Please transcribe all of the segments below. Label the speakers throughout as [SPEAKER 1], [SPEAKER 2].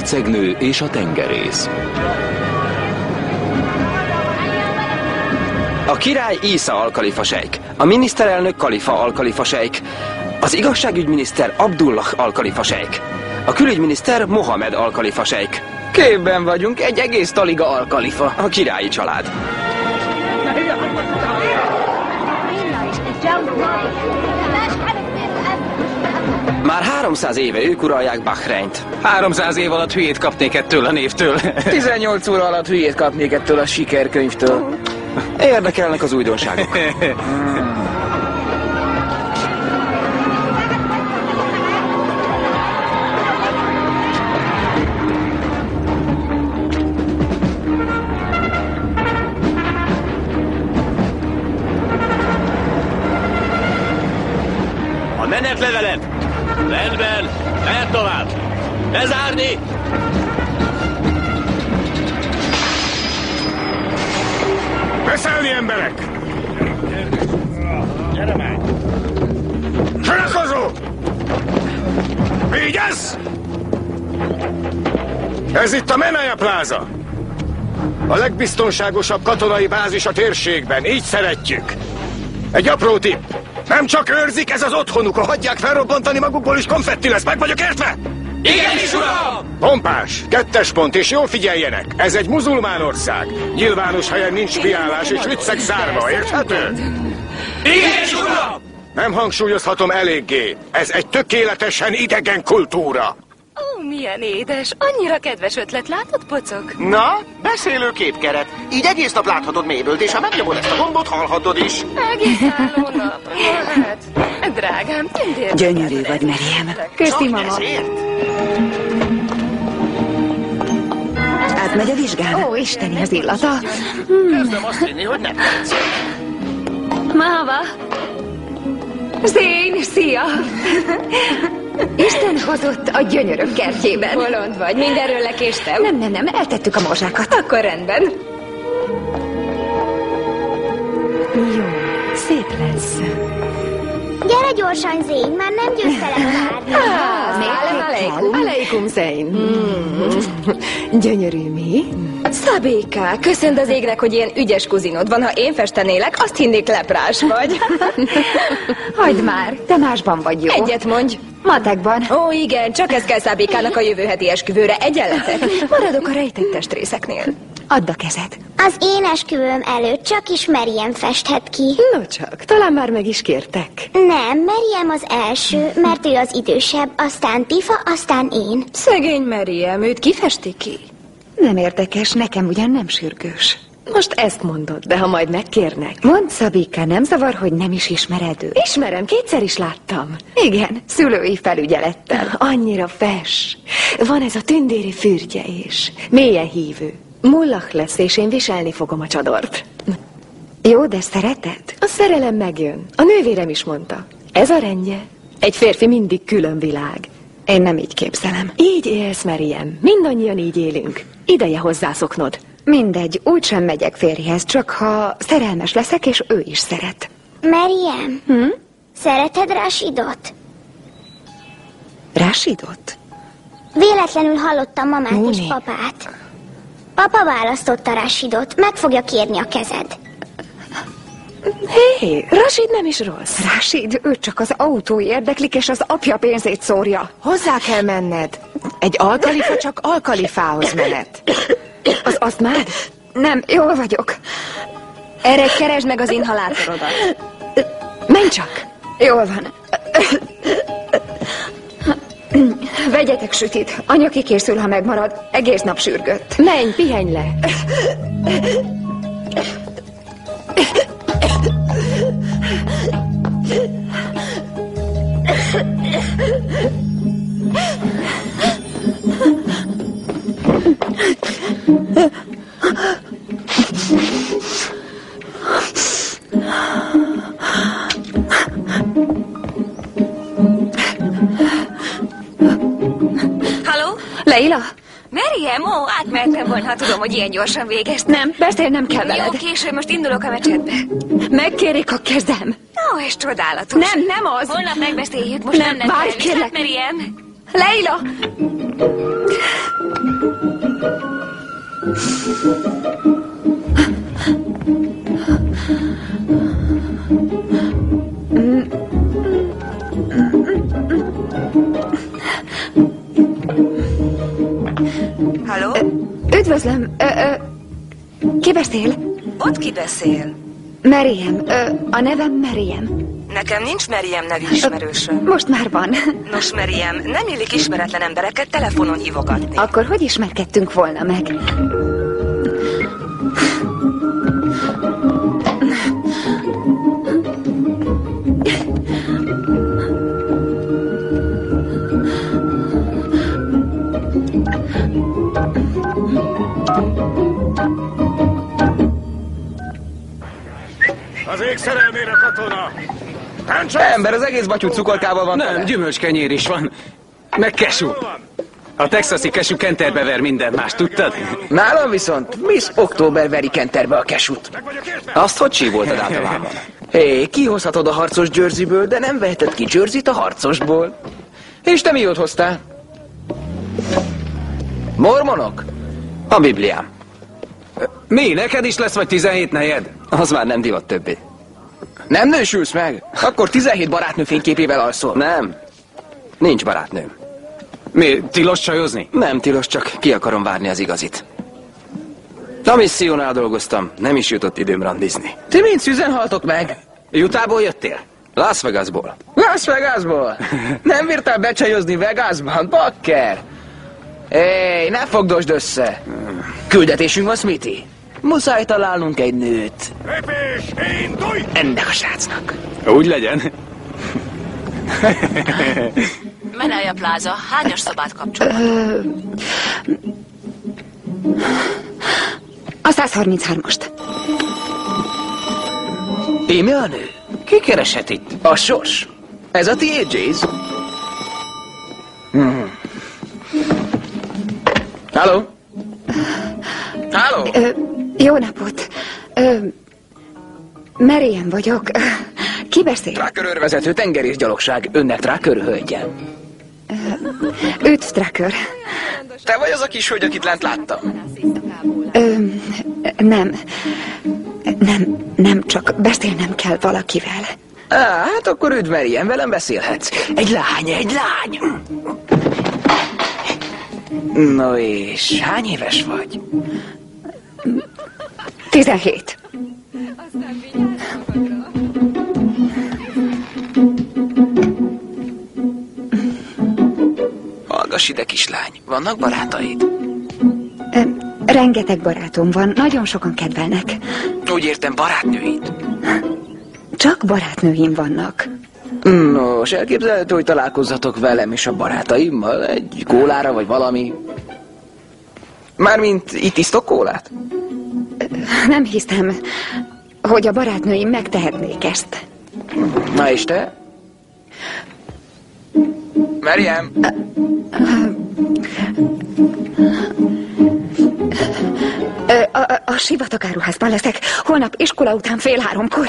[SPEAKER 1] hercegnő és a tengerész.
[SPEAKER 2] A király Isza al-Kalifa sejk, a miniszterelnök Kalifa al-Kalifa sejk, az igazságügyminiszter Abdullah al-Kalifa sejk, a külügyminiszter Mohamed al-Kalifa sejk,
[SPEAKER 3] Képben vagyunk, egy egész taliga alkalifa.
[SPEAKER 2] a királyi család. Már 300 éve ők uralják Bahreint.
[SPEAKER 4] 300 év alatt hülyét kapnék ettől a névtől.
[SPEAKER 3] 18 óra alatt hülyét kapnék ettől a sikerkönyvtől.
[SPEAKER 2] Érdekelnek az újdonságok.
[SPEAKER 5] Vigyázz! Ez itt a Menaya Plaza. A legbiztonságosabb katonai bázis a térségben, így szeretjük. Egy apró tipp. Nem csak őrzik, ez az otthonuk, ha hagyják felrobbantani magukból is konfetti lesz, meg vagyok értve?
[SPEAKER 6] Igen is, uram!
[SPEAKER 5] Pompás, kettes pont, és jól figyeljenek. Ez egy muzulmán ország. Nyilvános helyen nincs piálás, és viccek zárva, érthető?
[SPEAKER 6] Igen is, uram!
[SPEAKER 5] Nem hangsúlyozhatom eléggé. Ez egy tökéletesen idegen kultúra.
[SPEAKER 7] Ó, milyen édes, annyira kedves ötlet, látod, pocok?
[SPEAKER 8] Na, beszélő képkeret. Így egész nap láthatod mélyből, és ha megnyomod ezt a gombot, hallhatod is.
[SPEAKER 7] Egész álló napra, hát. Drágám, tündér.
[SPEAKER 9] Gyönyörű vagy, Meriem.
[SPEAKER 7] Köszi,
[SPEAKER 8] Csak
[SPEAKER 7] mama.
[SPEAKER 8] ezért?
[SPEAKER 9] Átmegy a vizsgán?
[SPEAKER 7] Ó, isteni az illata.
[SPEAKER 8] Kezdem azt hinni, hogy nem tetszett.
[SPEAKER 7] Mama. Zén, szia! Isten hozott a gyönyörök kertjében. Bolond vagy, mindenről lekéstem. Nem, nem, nem, eltettük a morzsákat. Akkor rendben.
[SPEAKER 9] Jó, szép lesz.
[SPEAKER 10] Gyere gyorsan, Zény, már nem győztelek várni.
[SPEAKER 7] Szálem aleikum. Aleikum, Zein. Gyönyörű mi? Szabéka, köszönd az égnek, hogy ilyen ügyes kuzinod van. Ha én festenélek, azt hinnék leprás vagy.
[SPEAKER 9] Hagyd már, te másban vagy jó.
[SPEAKER 7] Egyet mondj.
[SPEAKER 9] Matekban.
[SPEAKER 7] Ó, igen, csak ez kell Szabékának a jövő heti esküvőre. Egyenletek. Maradok a rejtett testrészeknél.
[SPEAKER 9] Add a kezed.
[SPEAKER 10] Az én esküvőm előtt csak is Meriem festhet ki.
[SPEAKER 7] No csak, talán már meg is kértek.
[SPEAKER 10] Nem, Meriem az első, mert ő az idősebb, aztán Tifa, aztán én.
[SPEAKER 7] Szegény Meriem, őt kifesti ki?
[SPEAKER 9] Nem érdekes, nekem ugyan nem sürgős.
[SPEAKER 7] Most ezt mondod, de ha majd megkérnek.
[SPEAKER 9] Mondd, Szabika, nem zavar, hogy nem is ismered őt?
[SPEAKER 7] Ismerem, kétszer is láttam.
[SPEAKER 9] Igen, szülői felügyelettel.
[SPEAKER 7] Annyira fes. Van ez a tündéri fürgye is. Mélyen hívő. Mullak lesz, és én viselni fogom a csadort.
[SPEAKER 9] Jó, de szereted?
[SPEAKER 7] A szerelem megjön. A nővérem is mondta. Ez a rendje. Egy férfi mindig külön világ.
[SPEAKER 9] Én nem így képzelem.
[SPEAKER 7] Így élsz, Meriem. Mindannyian így élünk. Ideje hozzászoknod.
[SPEAKER 9] Mindegy, úgysem megyek férjhez, csak ha szerelmes leszek, és ő is szeret.
[SPEAKER 10] Meriem,
[SPEAKER 9] Hm?
[SPEAKER 10] szereted Rasidot?
[SPEAKER 9] Rásidott?
[SPEAKER 10] Véletlenül hallottam mamát és
[SPEAKER 9] Móni.
[SPEAKER 10] papát. Papa választotta Rasidot, meg fogja kérni a kezed.
[SPEAKER 7] Hé, hey, Rashid nem is rossz.
[SPEAKER 9] Rásid, ő csak az autó érdeklik, és az apja pénzét szórja.
[SPEAKER 3] Hozzá kell menned. Egy alkalifa csak alkalifához menet.
[SPEAKER 7] Az azt már?
[SPEAKER 9] Nem, jól vagyok.
[SPEAKER 7] Erre keresd meg az inhalátorodat. Menj csak!
[SPEAKER 9] Jól van. Vegyetek sütit. Anya kikészül, ha megmarad. Egész nap sürgött.
[SPEAKER 7] Menj, pihenj le!
[SPEAKER 11] Halló?
[SPEAKER 9] Leila?
[SPEAKER 11] Meriem, ó, átmehettem volna, ha tudom, hogy ilyen gyorsan végeztem.
[SPEAKER 9] Nem, beszél nem kell
[SPEAKER 11] Jó,
[SPEAKER 9] veled.
[SPEAKER 11] később, most indulok a mecsetbe.
[SPEAKER 9] Megkérik a kezem.
[SPEAKER 11] Ó, ez csodálatos.
[SPEAKER 9] Nem, nem az.
[SPEAKER 11] Holnap megbeszéljük, most
[SPEAKER 9] Nem,
[SPEAKER 11] nem, nem
[SPEAKER 9] várj,
[SPEAKER 11] kell.
[SPEAKER 9] kérlek.
[SPEAKER 11] Viszlát, Meriem.
[SPEAKER 9] Leila!
[SPEAKER 11] Halló?
[SPEAKER 9] Üdvözlöm. Ö, ö, ki beszél?
[SPEAKER 11] Ott ki beszél?
[SPEAKER 9] Meriem. Ö, a nevem Meriem.
[SPEAKER 11] Nekem nincs Meriem nevű ismerősöm.
[SPEAKER 9] Most már van.
[SPEAKER 11] Nos, Meriem, nem illik ismeretlen embereket telefonon hívogatni.
[SPEAKER 9] Akkor hogy ismerkedtünk volna meg?
[SPEAKER 5] Az ég szerelmére, katona! Táncsa!
[SPEAKER 2] Ember, az egész batyú cukorkával van
[SPEAKER 4] Nem, gyümölcskenyér is van. Meg kesú. A texasi kesú kenterbe ver minden más, tudtad?
[SPEAKER 2] Nálam viszont Miss Október veri kenterbe a kesut. Azt hogy sívoltad általában? Hé, kihozhatod a harcos Jerseyből, de nem veheted ki Jersey-t a harcosból. És te miót hoztál? Mormonok? A Bibliám.
[SPEAKER 4] Mi, neked is lesz vagy 17 nejed?
[SPEAKER 2] Az már nem divat többé. Nem nősülsz meg? Akkor 17 barátnő fényképével alszol. Nem. Nincs barátnőm.
[SPEAKER 4] Mi, tilos csajozni?
[SPEAKER 2] Nem tilos, csak ki akarom várni az igazit. A missziónál dolgoztam, nem is jutott időm randizni. Ti mind szüzen haltok meg?
[SPEAKER 4] Jutából jöttél?
[SPEAKER 2] Las Vegasból. Las Vegasból? Nem bírtál becsajozni Vegasban, bakker? Éj, ne fogdosd össze. Küldetésünk van, Smithy. Muszáj találnunk egy nőt.
[SPEAKER 5] Lépés! Indulj!
[SPEAKER 2] Ennek a srácnak.
[SPEAKER 4] Úgy legyen.
[SPEAKER 11] Menelje Pláza, hányas szobát kapcsol?
[SPEAKER 9] Ö, a 133-ast.
[SPEAKER 2] Íme a nő? Ki kereshet itt? A sors. Ez a tiéd, Jace? Hmm. Halló?
[SPEAKER 9] Ö, jó napot. Ö, Meriem vagyok. Ki beszél?
[SPEAKER 2] Tracker őrvezető tengerészgyalogság. Önnek Tracker hölgyem.
[SPEAKER 9] Üdv, Tracker.
[SPEAKER 2] Te vagy az a kis hölgy, akit lent láttam?
[SPEAKER 9] Ö, nem. Nem, nem, csak beszélnem kell valakivel.
[SPEAKER 2] Á, hát akkor üdv, Meriem, velem beszélhetsz. Egy lány, egy lány. No és hány éves vagy?
[SPEAKER 9] 17.
[SPEAKER 2] Hallgass ide, kislány. Vannak barátaid?
[SPEAKER 9] Ö, rengeteg barátom van, nagyon sokan kedvelnek.
[SPEAKER 2] Úgy értem, barátnőid.
[SPEAKER 9] Csak barátnőim vannak.
[SPEAKER 2] Nos, elképzelhető, hogy találkozzatok velem és a barátaimmal egy kólára vagy valami. Mármint itt isztok kólát?
[SPEAKER 9] Nem hiszem, hogy a barátnőim megtehetnék ezt.
[SPEAKER 2] Na és te? Meriem,
[SPEAKER 9] Ö, a, a, a sivatagáruházban leszek. Holnap iskola után fél háromkor.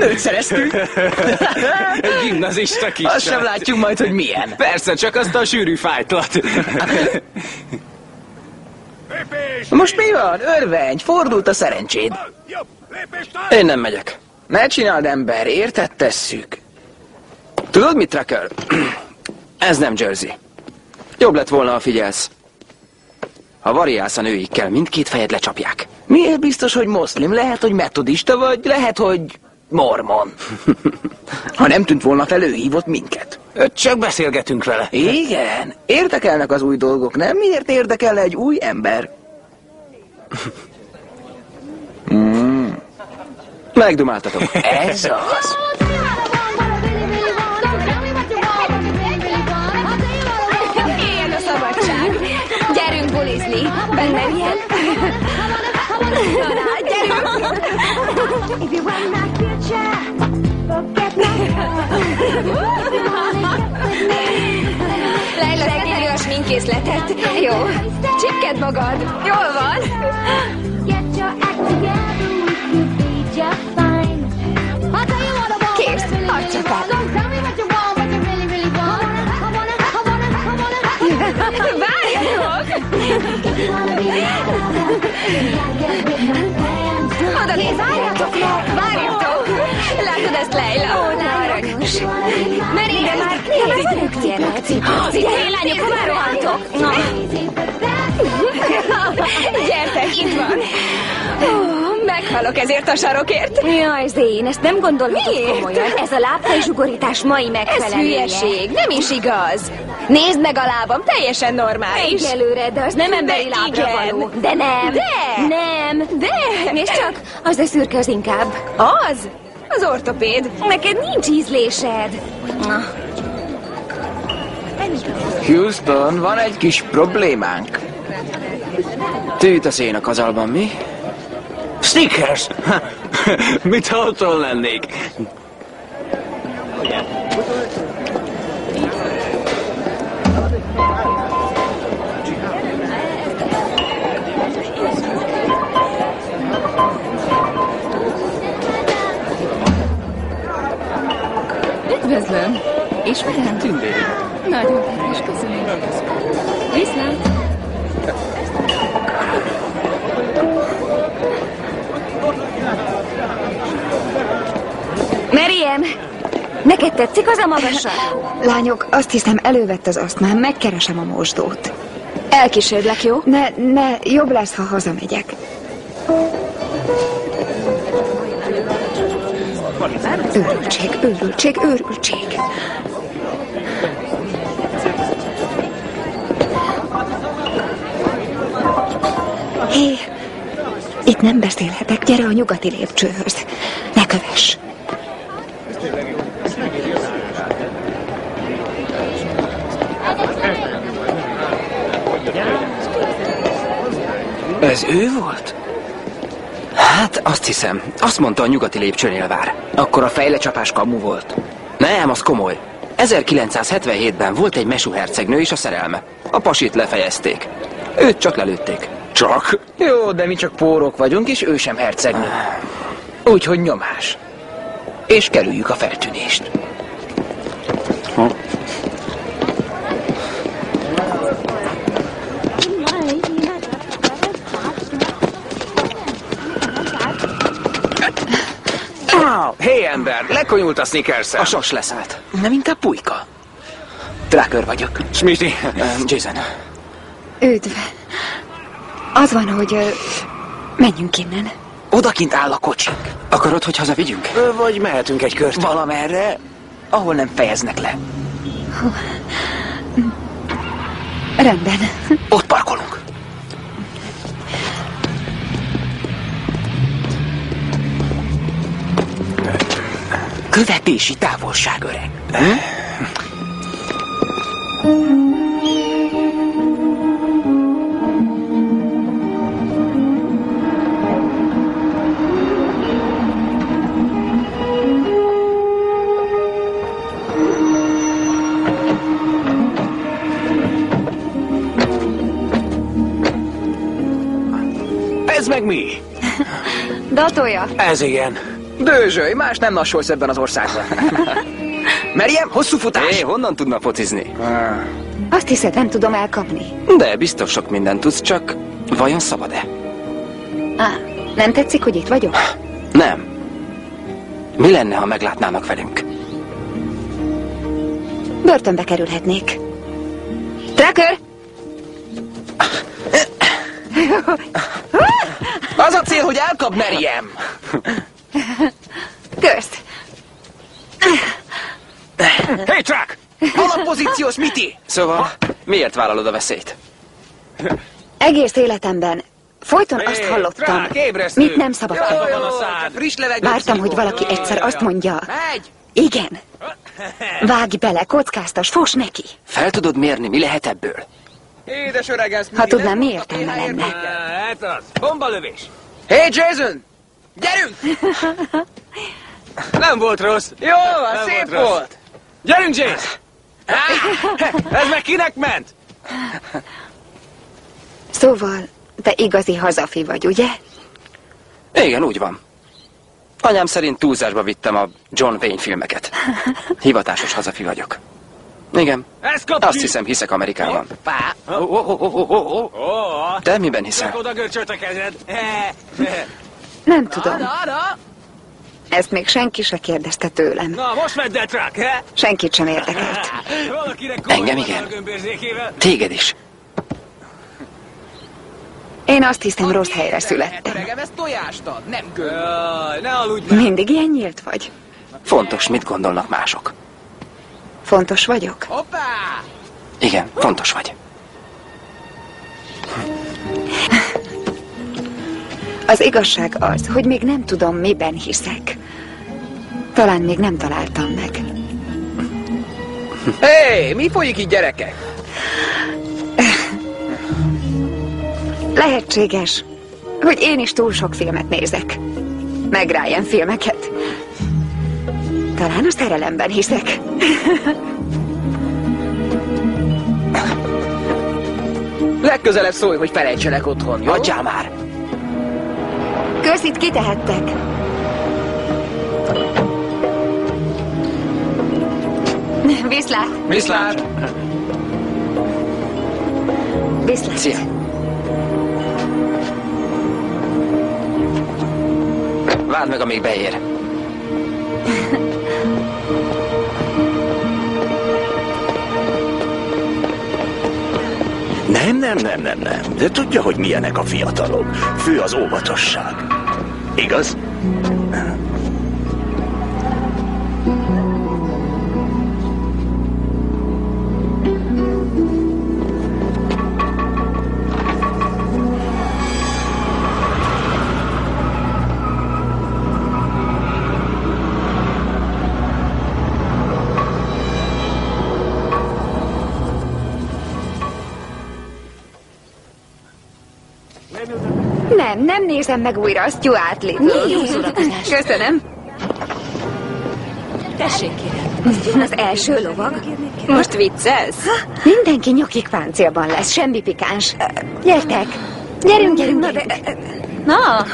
[SPEAKER 2] Nőt szereztünk.
[SPEAKER 4] Egy gimnazista kis.
[SPEAKER 2] Azt sem látjuk majd, hogy milyen.
[SPEAKER 4] Persze, csak azt a sűrű fájtlat.
[SPEAKER 2] Most mi van? Örvenj, fordult a szerencséd. Én nem megyek. Ne csináld, ember, érted tesszük. Tudod mit, Tracker? Ez nem Jersey. Jobb lett volna, ha figyelsz. Ha variálsz a nőikkel, mindkét fejed lecsapják. Miért biztos, hogy moszlim? Lehet, hogy metodista vagy, lehet, hogy mormon. ha nem tűnt volna fel, ő hívott minket.
[SPEAKER 4] Csak beszélgetünk vele.
[SPEAKER 2] Igen, érdekelnek az új dolgok, nem? Miért érdekelne egy új ember? Mm. Megdumáltatok. Ez az.
[SPEAKER 9] Éljen a szabadság! Gyerünk bulizni! Benne ilyen?
[SPEAKER 10] if you want my future, forget my
[SPEAKER 9] Leila, te írja a sminkészletet. Jó. Csipked magad. Jól van. Kész. Harcsatok. Várjatok!
[SPEAKER 11] Oda néz, várjatok meg, várjatok! Látod ezt, Leila? Ó, de aranyos. Meri, de már nézzük ilyenek. Gyere, lányok, már rohantok. Na. Gyertek, itt van. Ó, meghalok ezért a sarokért.
[SPEAKER 7] Jaj, Zén, ezt nem gondolhatod
[SPEAKER 11] Miért?
[SPEAKER 7] komolyan. Ez a lábfej zsugorítás mai
[SPEAKER 11] Ez
[SPEAKER 7] megfelelője.
[SPEAKER 11] hülyeség, nem is igaz. Nézd meg a lábam, teljesen normális.
[SPEAKER 7] Egyelőre, de az nem emberi
[SPEAKER 11] De
[SPEAKER 7] lábra
[SPEAKER 11] igen.
[SPEAKER 7] való. De nem.
[SPEAKER 11] De.
[SPEAKER 7] Nem.
[SPEAKER 11] De,
[SPEAKER 7] Nézd csak, az a szürke az inkább.
[SPEAKER 11] Az? Az ortopéd.
[SPEAKER 7] Neked nincs ízlésed. Na,
[SPEAKER 2] Houston, van egy kis problémánk. Tűt a szén a kazalban, mi?
[SPEAKER 4] Snickers! Mit ha otthon lennék?
[SPEAKER 12] Üdvözlöm! Ismerem?
[SPEAKER 4] Tündéri.
[SPEAKER 12] Nagyon kedves, köszönöm. Viszlát!
[SPEAKER 7] Meriem, neked tetszik az a magasat?
[SPEAKER 9] Lányok, azt hiszem elővett az asztmám, megkeresem a mosdót.
[SPEAKER 7] Elkísérlek, jó?
[SPEAKER 9] Ne, ne, jobb lesz, ha hazamegyek. Őrültség, őrültség, őrültség. Hé, itt nem beszélhetek, gyere a nyugati lépcsőhöz. Ne kövess.
[SPEAKER 2] Ez ő volt? Hát, azt hiszem. Azt mondta, a nyugati lépcsőnél vár. Akkor a fejlecsapás kamu volt. Nem, az komoly. 1977-ben volt egy mesú hercegnő és a szerelme. A pasit lefejezték. Őt csak lelőtték.
[SPEAKER 5] Csak?
[SPEAKER 2] Jó, de mi csak pórok vagyunk, és ő sem hercegnő. Úgyhogy nyomás. És kerüljük a feltűnést.
[SPEAKER 4] Hé, hey, ember, lekonyult a snickers
[SPEAKER 2] A sos leszállt. Nem inkább pulyka. Tracker vagyok.
[SPEAKER 4] Smitty.
[SPEAKER 2] Jason.
[SPEAKER 9] Üdv. Az van, hogy ö, menjünk innen.
[SPEAKER 2] Odakint áll a kocsink. Akarod, hogy hazavigyünk?
[SPEAKER 4] Vagy mehetünk egy kört?
[SPEAKER 2] Valamerre, ahol nem fejeznek le.
[SPEAKER 9] Rendben.
[SPEAKER 2] Ott parkolunk. Követési távolság, öreg.
[SPEAKER 4] Ez meg mi?
[SPEAKER 7] Datója.
[SPEAKER 4] Ez igen.
[SPEAKER 2] Dőzsölj, más nem nassolsz ebben az országban. Merjem, hosszú futás. Hé, honnan tudna focizni?
[SPEAKER 9] Azt hiszed, nem tudom elkapni?
[SPEAKER 2] De biztos sok mindent tudsz, csak vajon szabad-e?
[SPEAKER 9] Á, nem tetszik, hogy itt vagyok?
[SPEAKER 2] Nem. Mi lenne, ha meglátnának velünk?
[SPEAKER 9] Börtönbe kerülhetnék. Tracker!
[SPEAKER 2] Az a cél, hogy elkap Meriem.
[SPEAKER 9] Közt!
[SPEAKER 4] Hey, Chuck!
[SPEAKER 2] Alapozíciós miti! Szóval, miért vállalod a veszélyt?
[SPEAKER 9] Egész életemben folyton
[SPEAKER 4] Hé,
[SPEAKER 9] azt hallottam,
[SPEAKER 4] Trák,
[SPEAKER 9] mit nem szabad tenni.
[SPEAKER 2] levegőt
[SPEAKER 9] Vártam, hogy valaki egyszer azt mondja,
[SPEAKER 2] Megy!
[SPEAKER 9] igen, vágj bele, kockáztas, fos neki.
[SPEAKER 2] Fel tudod mérni, mi lehet ebből?
[SPEAKER 4] Édes öreg, ez
[SPEAKER 9] Ha tudnám, mi értelme lenne.
[SPEAKER 4] Hát az, bombalövés.
[SPEAKER 2] Hé, hey, Jason! Gyerünk!
[SPEAKER 4] Nem volt rossz.
[SPEAKER 2] Jó,
[SPEAKER 4] Nem
[SPEAKER 2] szép
[SPEAKER 4] rossz.
[SPEAKER 2] volt!
[SPEAKER 4] Gyerünk, Ez meg kinek ment?
[SPEAKER 9] Szóval, te igazi hazafi vagy, ugye?
[SPEAKER 2] Igen, úgy van. Anyám szerint túlzásba vittem a John Wayne filmeket. Hivatásos hazafi vagyok. Igen. Azt hiszem, hiszek Amerikában. Te miben hiszel?
[SPEAKER 9] Nem tudom. Ezt még senki se kérdezte tőlem.
[SPEAKER 6] Na, most vedd el, Truck, he?
[SPEAKER 9] Senkit sem érdekelt.
[SPEAKER 2] Engem igen.
[SPEAKER 6] van a gömbérzékével.
[SPEAKER 2] Téged is.
[SPEAKER 9] Én azt hiszem, rossz helyre születtem.
[SPEAKER 2] Öregem, ez tojást ad, nem
[SPEAKER 6] Jaj, ne aludj.
[SPEAKER 9] Mindig ilyen nyílt vagy.
[SPEAKER 2] Fontos, mit gondolnak mások.
[SPEAKER 9] Fontos vagyok.
[SPEAKER 2] Hoppá! Igen, fontos vagy.
[SPEAKER 9] Az igazság az, hogy még nem tudom, miben hiszek. Talán még nem találtam meg.
[SPEAKER 2] Hé, hey, mi folyik itt, gyerekek?
[SPEAKER 9] Lehetséges, hogy én is túl sok filmet nézek. Meg Ryan filmeket. Talán a szerelemben hiszek.
[SPEAKER 2] Legközelebb szólj, hogy felejtsenek otthon, jó? Adjál már!
[SPEAKER 9] Köszit kitehettek. Viszlát!
[SPEAKER 2] Viszlát!
[SPEAKER 9] Viszlát!
[SPEAKER 2] Szia! Várd meg, amíg beér.
[SPEAKER 13] Nem, nem, nem, nem, nem. De tudja, hogy milyenek a fiatalok. Fő az óvatosság. Igaz?
[SPEAKER 9] Nézem meg újra a Stuart Little.
[SPEAKER 11] Mi jó szórakozás.
[SPEAKER 9] Köszönöm.
[SPEAKER 11] Tessék, kérem.
[SPEAKER 9] Az első lovag. Most viccelsz? Mindenki nyokik páncélban lesz, semmi pikáns. Gyertek! Gyerünk, gyerünk,
[SPEAKER 11] Na, de... Na!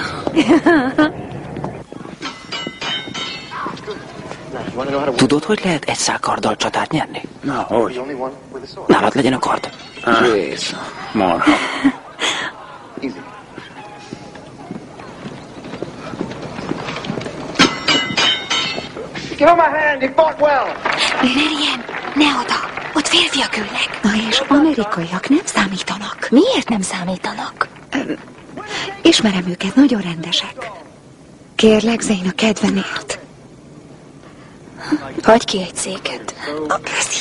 [SPEAKER 2] Tudod, hogy lehet egy szál karddal csatát nyerni?
[SPEAKER 4] Na, hogy?
[SPEAKER 2] Nálad legyen a kard.
[SPEAKER 4] Jézus, marha.
[SPEAKER 5] On my hand, you fought well.
[SPEAKER 9] Lillian, ne oda! Ott férfiak ülnek. Na és amerikaiak nem számítanak.
[SPEAKER 11] Miért nem számítanak?
[SPEAKER 9] Öm, ismerem őket, nagyon rendesek. Kérlek, Zén, a kedvenért.
[SPEAKER 11] Hagy ki egy széket.
[SPEAKER 9] A köszi.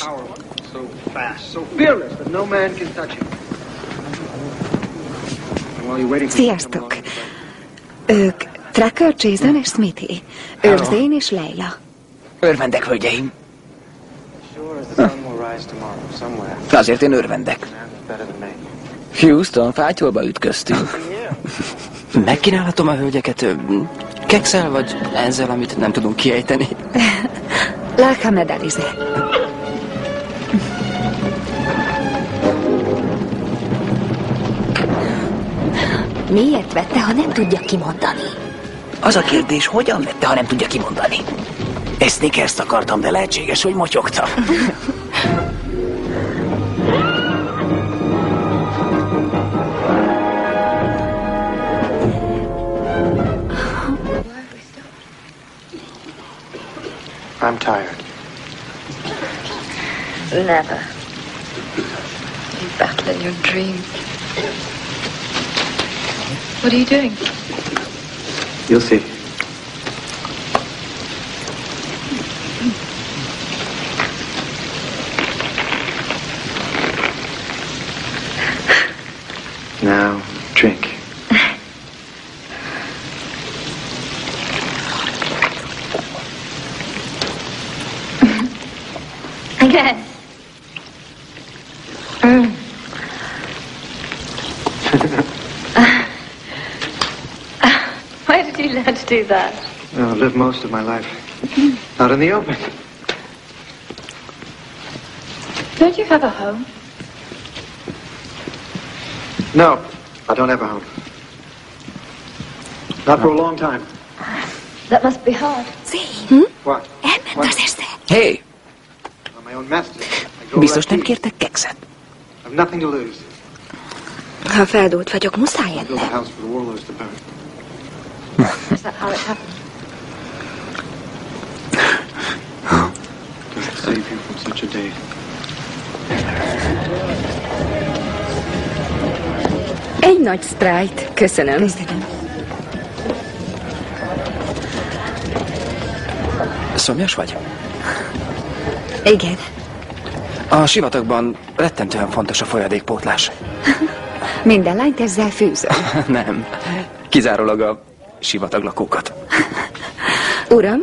[SPEAKER 9] Sziasztok! Ők Tracker, Jason és Smithy. Ők Zén és Leila.
[SPEAKER 2] Örvendek, hölgyeim.
[SPEAKER 14] somewhere.
[SPEAKER 2] Azért én örvendek. Houston, fátyolba ütköztünk. Megkínálhatom a hölgyeket kekszel, vagy ezzel, amit nem tudunk kiejteni?
[SPEAKER 9] Lelka medelize.
[SPEAKER 11] Miért vette, ha nem tudja kimondani?
[SPEAKER 2] Az a kérdés, hogyan vette, ha nem tudja kimondani? Ezt Snickerszt akartam, de lehetséges, hogy motyogtam.
[SPEAKER 14] I'm tired.
[SPEAKER 15] Never. You battle in your dream. What are you doing?
[SPEAKER 14] You'll see. I live most of my life out in the open.
[SPEAKER 15] Don't you have a home?
[SPEAKER 14] No, I don't have a home. Not for a long time.
[SPEAKER 15] Ah, that must be hard.
[SPEAKER 9] Zén, hmm?
[SPEAKER 14] What?
[SPEAKER 9] elment az esze.
[SPEAKER 2] Hé,
[SPEAKER 14] I'm my own master. I
[SPEAKER 3] Biztos nem kértek kekszet?
[SPEAKER 14] I've nothing to lose.
[SPEAKER 9] Ha feldúlt vagyok, muszáj
[SPEAKER 14] Build a
[SPEAKER 9] ennem.
[SPEAKER 14] for the warlords to burn.
[SPEAKER 11] Is that how it happened?
[SPEAKER 14] Day.
[SPEAKER 16] Egy nagy sprite. Köszönöm.
[SPEAKER 9] Köszönöm.
[SPEAKER 2] Szomjas vagy?
[SPEAKER 9] Igen.
[SPEAKER 2] A sivatagban rettentően fontos a folyadékpótlás.
[SPEAKER 9] Minden lányt ezzel fűzöm.
[SPEAKER 2] Nem. Kizárólag a sivataglakókat.
[SPEAKER 16] Uram?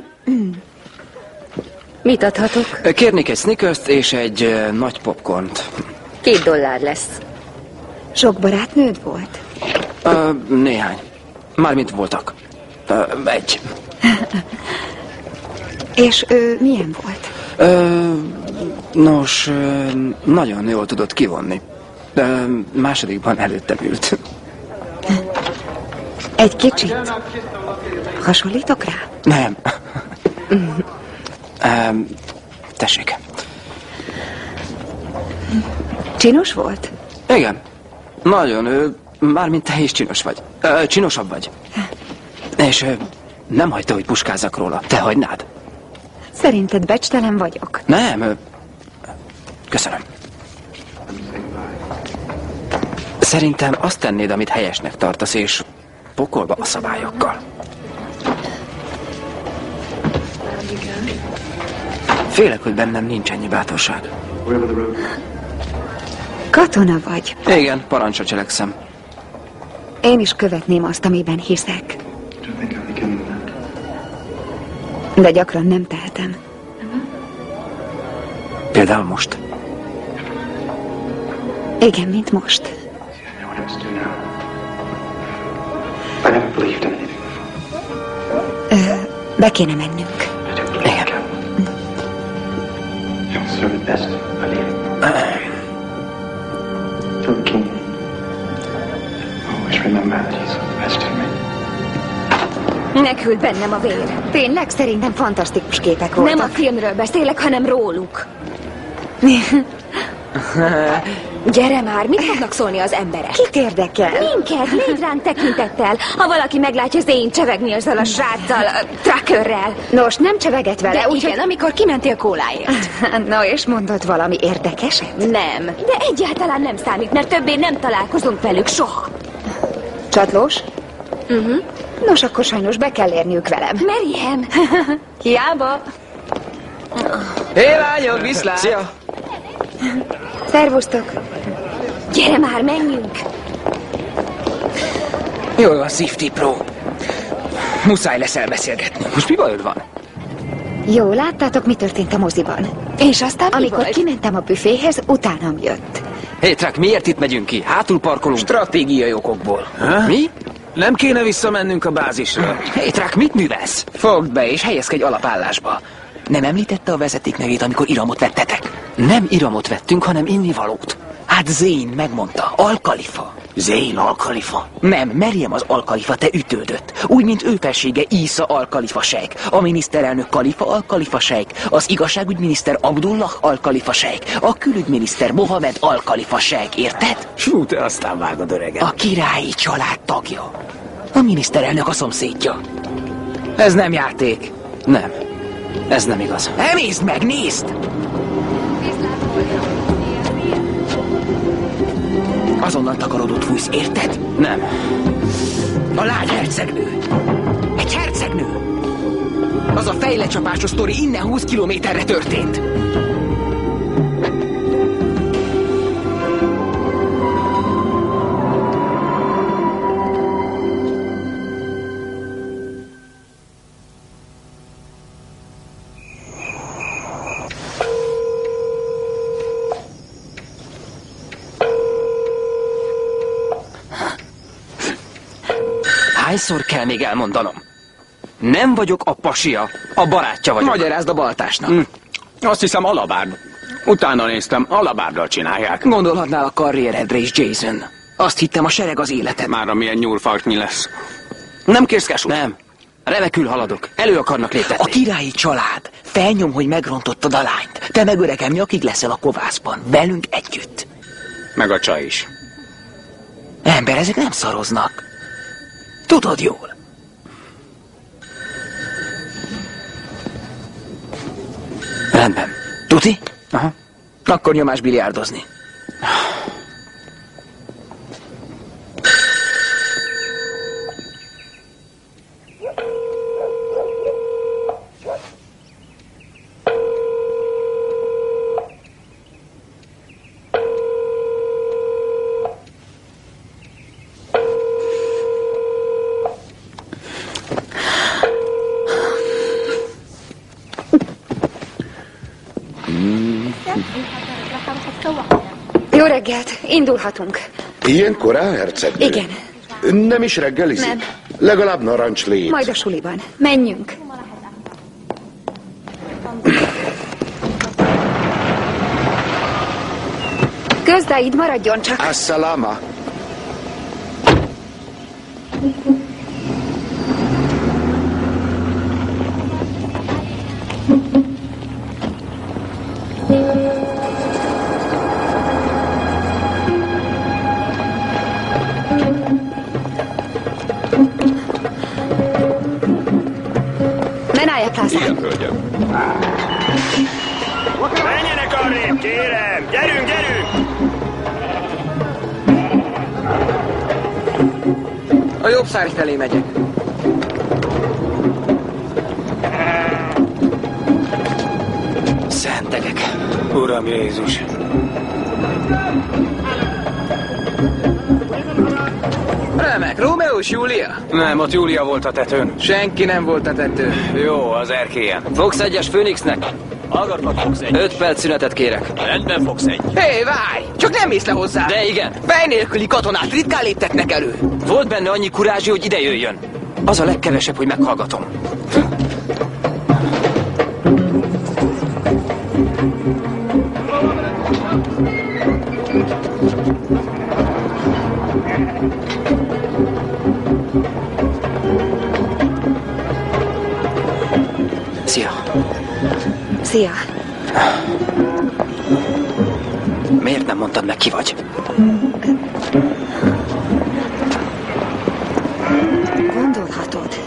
[SPEAKER 16] Mit adhatok?
[SPEAKER 2] Kérnék egy snickers és egy nagy popcornt.
[SPEAKER 16] Két dollár lesz.
[SPEAKER 9] Sok barátnőd volt?
[SPEAKER 2] Ö, néhány. Mármint voltak. Ö, egy.
[SPEAKER 9] És ő milyen volt?
[SPEAKER 2] Ö, nos, nagyon jól tudott kivonni. Ö, másodikban előttem ült.
[SPEAKER 9] Egy kicsit. Hasonlítok rá?
[SPEAKER 2] Nem. Ö, tessék.
[SPEAKER 9] Csinos volt?
[SPEAKER 2] Igen. Nagyon, ő, mármint te is csinos vagy. Ö, csinosabb vagy. És ö, nem hagyta, hogy puskázzak róla. Te hagynád?
[SPEAKER 9] Szerinted becstelen vagyok?
[SPEAKER 2] Nem. Ö, köszönöm. Szerintem azt tennéd, amit helyesnek tartasz, és pokolba a szabályokkal. Félek, hogy bennem nincs ennyi bátorság.
[SPEAKER 9] Katona vagy.
[SPEAKER 2] Igen, parancsra cselekszem.
[SPEAKER 9] Én is követném azt, amiben hiszek. De gyakran nem tehetem.
[SPEAKER 2] Például most.
[SPEAKER 9] Igen, mint most. Ö, be kéne mennünk.
[SPEAKER 14] He'll serve it best. I leave it. For the king. Always remember that he's the best in me.
[SPEAKER 9] Nekült bennem a vér. Tényleg szerintem fantasztikus képek voltak.
[SPEAKER 11] Nem a filmről beszélek, hanem róluk. Gyere már, mit fognak szólni az emberek?
[SPEAKER 9] Kit érdekel?
[SPEAKER 11] Minket, légy ránk tekintettel. Ha valaki meglátja Zén csevegni azzal a sráccal, a truckerrel.
[SPEAKER 9] Nos, nem cseveget vele,
[SPEAKER 11] De
[SPEAKER 9] úgyhogy...
[SPEAKER 11] igen, amikor kimentél kóláért.
[SPEAKER 9] Na, és mondott valami érdekeset?
[SPEAKER 11] Nem, de egyáltalán nem számít, mert többé nem találkozunk velük soha.
[SPEAKER 9] Csatlós?
[SPEAKER 11] Uh-huh.
[SPEAKER 9] Nos, akkor sajnos be kell érniük velem.
[SPEAKER 11] Merjem. Hiába.
[SPEAKER 2] Hé, lányok, viszlát! Szia!
[SPEAKER 9] Szervusztok!
[SPEAKER 11] Gyere már, menjünk!
[SPEAKER 2] Jól van, Safety Pro. Muszáj lesz elbeszélgetni. Most mi bajod van?
[SPEAKER 9] Jó, láttátok, mi történt a moziban?
[SPEAKER 11] És aztán mi
[SPEAKER 9] Amikor
[SPEAKER 11] volt?
[SPEAKER 9] kimentem a büféhez, utánam jött.
[SPEAKER 2] Hé, Trak, miért itt megyünk ki? Hátul parkolunk. Stratégiai okokból.
[SPEAKER 4] Ha?
[SPEAKER 2] Mi?
[SPEAKER 4] Nem kéne visszamennünk a bázisra.
[SPEAKER 2] Hé, Trak, mit művelsz? Fogd be és helyezkedj alapállásba. Nem említette a vezeték nevét, amikor iramot vettetek? Nem iramot vettünk, hanem innivalót. Hát Zén megmondta, Alkalifa. Zén Alkalifa? Nem, Meriem az Alkalifa, te ütődött. Úgy, mint ő felsége Isza Alkalifa sejk, a miniszterelnök Kalifa Alkalifa sejk, az igazságügyminiszter Abdullah Alkalifa sejk, a külügyminiszter Mohamed Alkalifa sejk, érted?
[SPEAKER 4] Sú, te aztán vágod öregem.
[SPEAKER 2] A királyi család tagja. A miniszterelnök a szomszédja. Ez nem játék. Nem. Ez nem igaz. Emészd meg, nézd! Azonnal takarodót fújsz, érted? Nem. A lány hercegnő. Egy hercegnő. Az a fejlecsapásos sztori innen 20 kilométerre történt. Hányszor kell még elmondanom? Nem vagyok a pasia, a barátja vagyok.
[SPEAKER 4] Magyarázd
[SPEAKER 2] a baltásnak.
[SPEAKER 4] Hm. Azt hiszem alabárd. Utána néztem, alabárdal csinálják.
[SPEAKER 2] Gondolhatnál a karrieredre is, Jason. Azt hittem, a sereg az életed.
[SPEAKER 4] Már amilyen nyúlfarknyi lesz.
[SPEAKER 2] Nem kérsz kesut? Nem. Remekül haladok. Elő akarnak léptetni. A királyi család. Felnyom, hogy megrontottad a lányt. Te meg öregem nyakig leszel a kovászban, velünk együtt.
[SPEAKER 4] Meg a csaj is.
[SPEAKER 2] Ember, ezek nem szaroznak. Tudod jól. Rendben. Tuti? Aha. Akkor nyomás biliárdozni.
[SPEAKER 9] Jó reggelt, indulhatunk.
[SPEAKER 17] Ilyen korán, hercegnő?
[SPEAKER 9] Igen,
[SPEAKER 17] Nem is reggelizik?
[SPEAKER 9] Nem.
[SPEAKER 17] Legalább narancs lét.
[SPEAKER 9] majd a suliban. Menjünk. Közdeid maradjon csak.
[SPEAKER 17] Assalama.
[SPEAKER 5] Menjenek arrébb, kérem! Gyerünk, gyerünk!
[SPEAKER 2] A jobb szárny felé megyek. Szentegek.
[SPEAKER 4] Uram Jézus.
[SPEAKER 2] És Júlia?
[SPEAKER 4] Nem, ott Júlia volt a tetőn.
[SPEAKER 2] Senki nem volt a tető.
[SPEAKER 4] Jó, az erkélyen.
[SPEAKER 2] Fox egyes Phoenixnek.
[SPEAKER 6] Hallgatlak, Fox egy.
[SPEAKER 2] Öt perc szünetet kérek.
[SPEAKER 6] Rendben, Fox egy.
[SPEAKER 2] Hé, hey, várj! Csak nem mész le hozzá!
[SPEAKER 6] De igen.
[SPEAKER 2] Fej nélküli katonát ritkán léptetnek elő.
[SPEAKER 6] Volt benne annyi kurázsi, hogy ide jöjjön.
[SPEAKER 2] Az a legkevesebb, hogy meghallgatom. Szia.
[SPEAKER 9] Szia.
[SPEAKER 2] Miért nem mondtad meg, ki vagy?
[SPEAKER 9] Gondolhatod.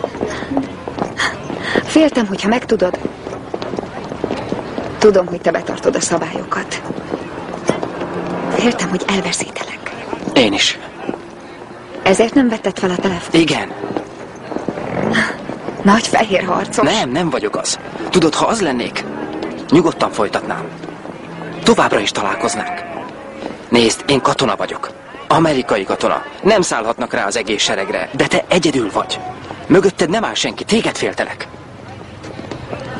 [SPEAKER 9] Féltem, hogyha megtudod. Tudom, hogy te betartod a szabályokat. Féltem, hogy elveszítelek.
[SPEAKER 2] Én is.
[SPEAKER 9] Ezért nem vetted fel a telefon.
[SPEAKER 2] Igen.
[SPEAKER 9] Nagy fehér harcos.
[SPEAKER 2] Nem, nem vagyok az. Tudod, ha az lennék, nyugodtan folytatnám. Továbbra is találkoznánk. Nézd, én katona vagyok. Amerikai katona. Nem szállhatnak rá az egész seregre, de te egyedül vagy. Mögötted nem áll senki, téged féltelek.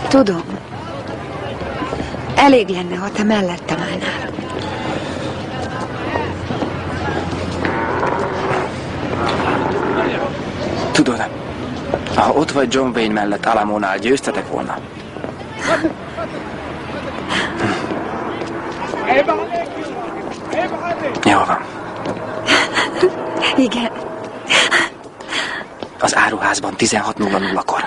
[SPEAKER 9] Tudom. Elég lenne, ha te mellettem állnál.
[SPEAKER 2] Tudod, ha ott vagy John Wayne mellett Alamónál győztetek volna. Jó van.
[SPEAKER 9] Igen,
[SPEAKER 2] Az áruházban 16.00-kor.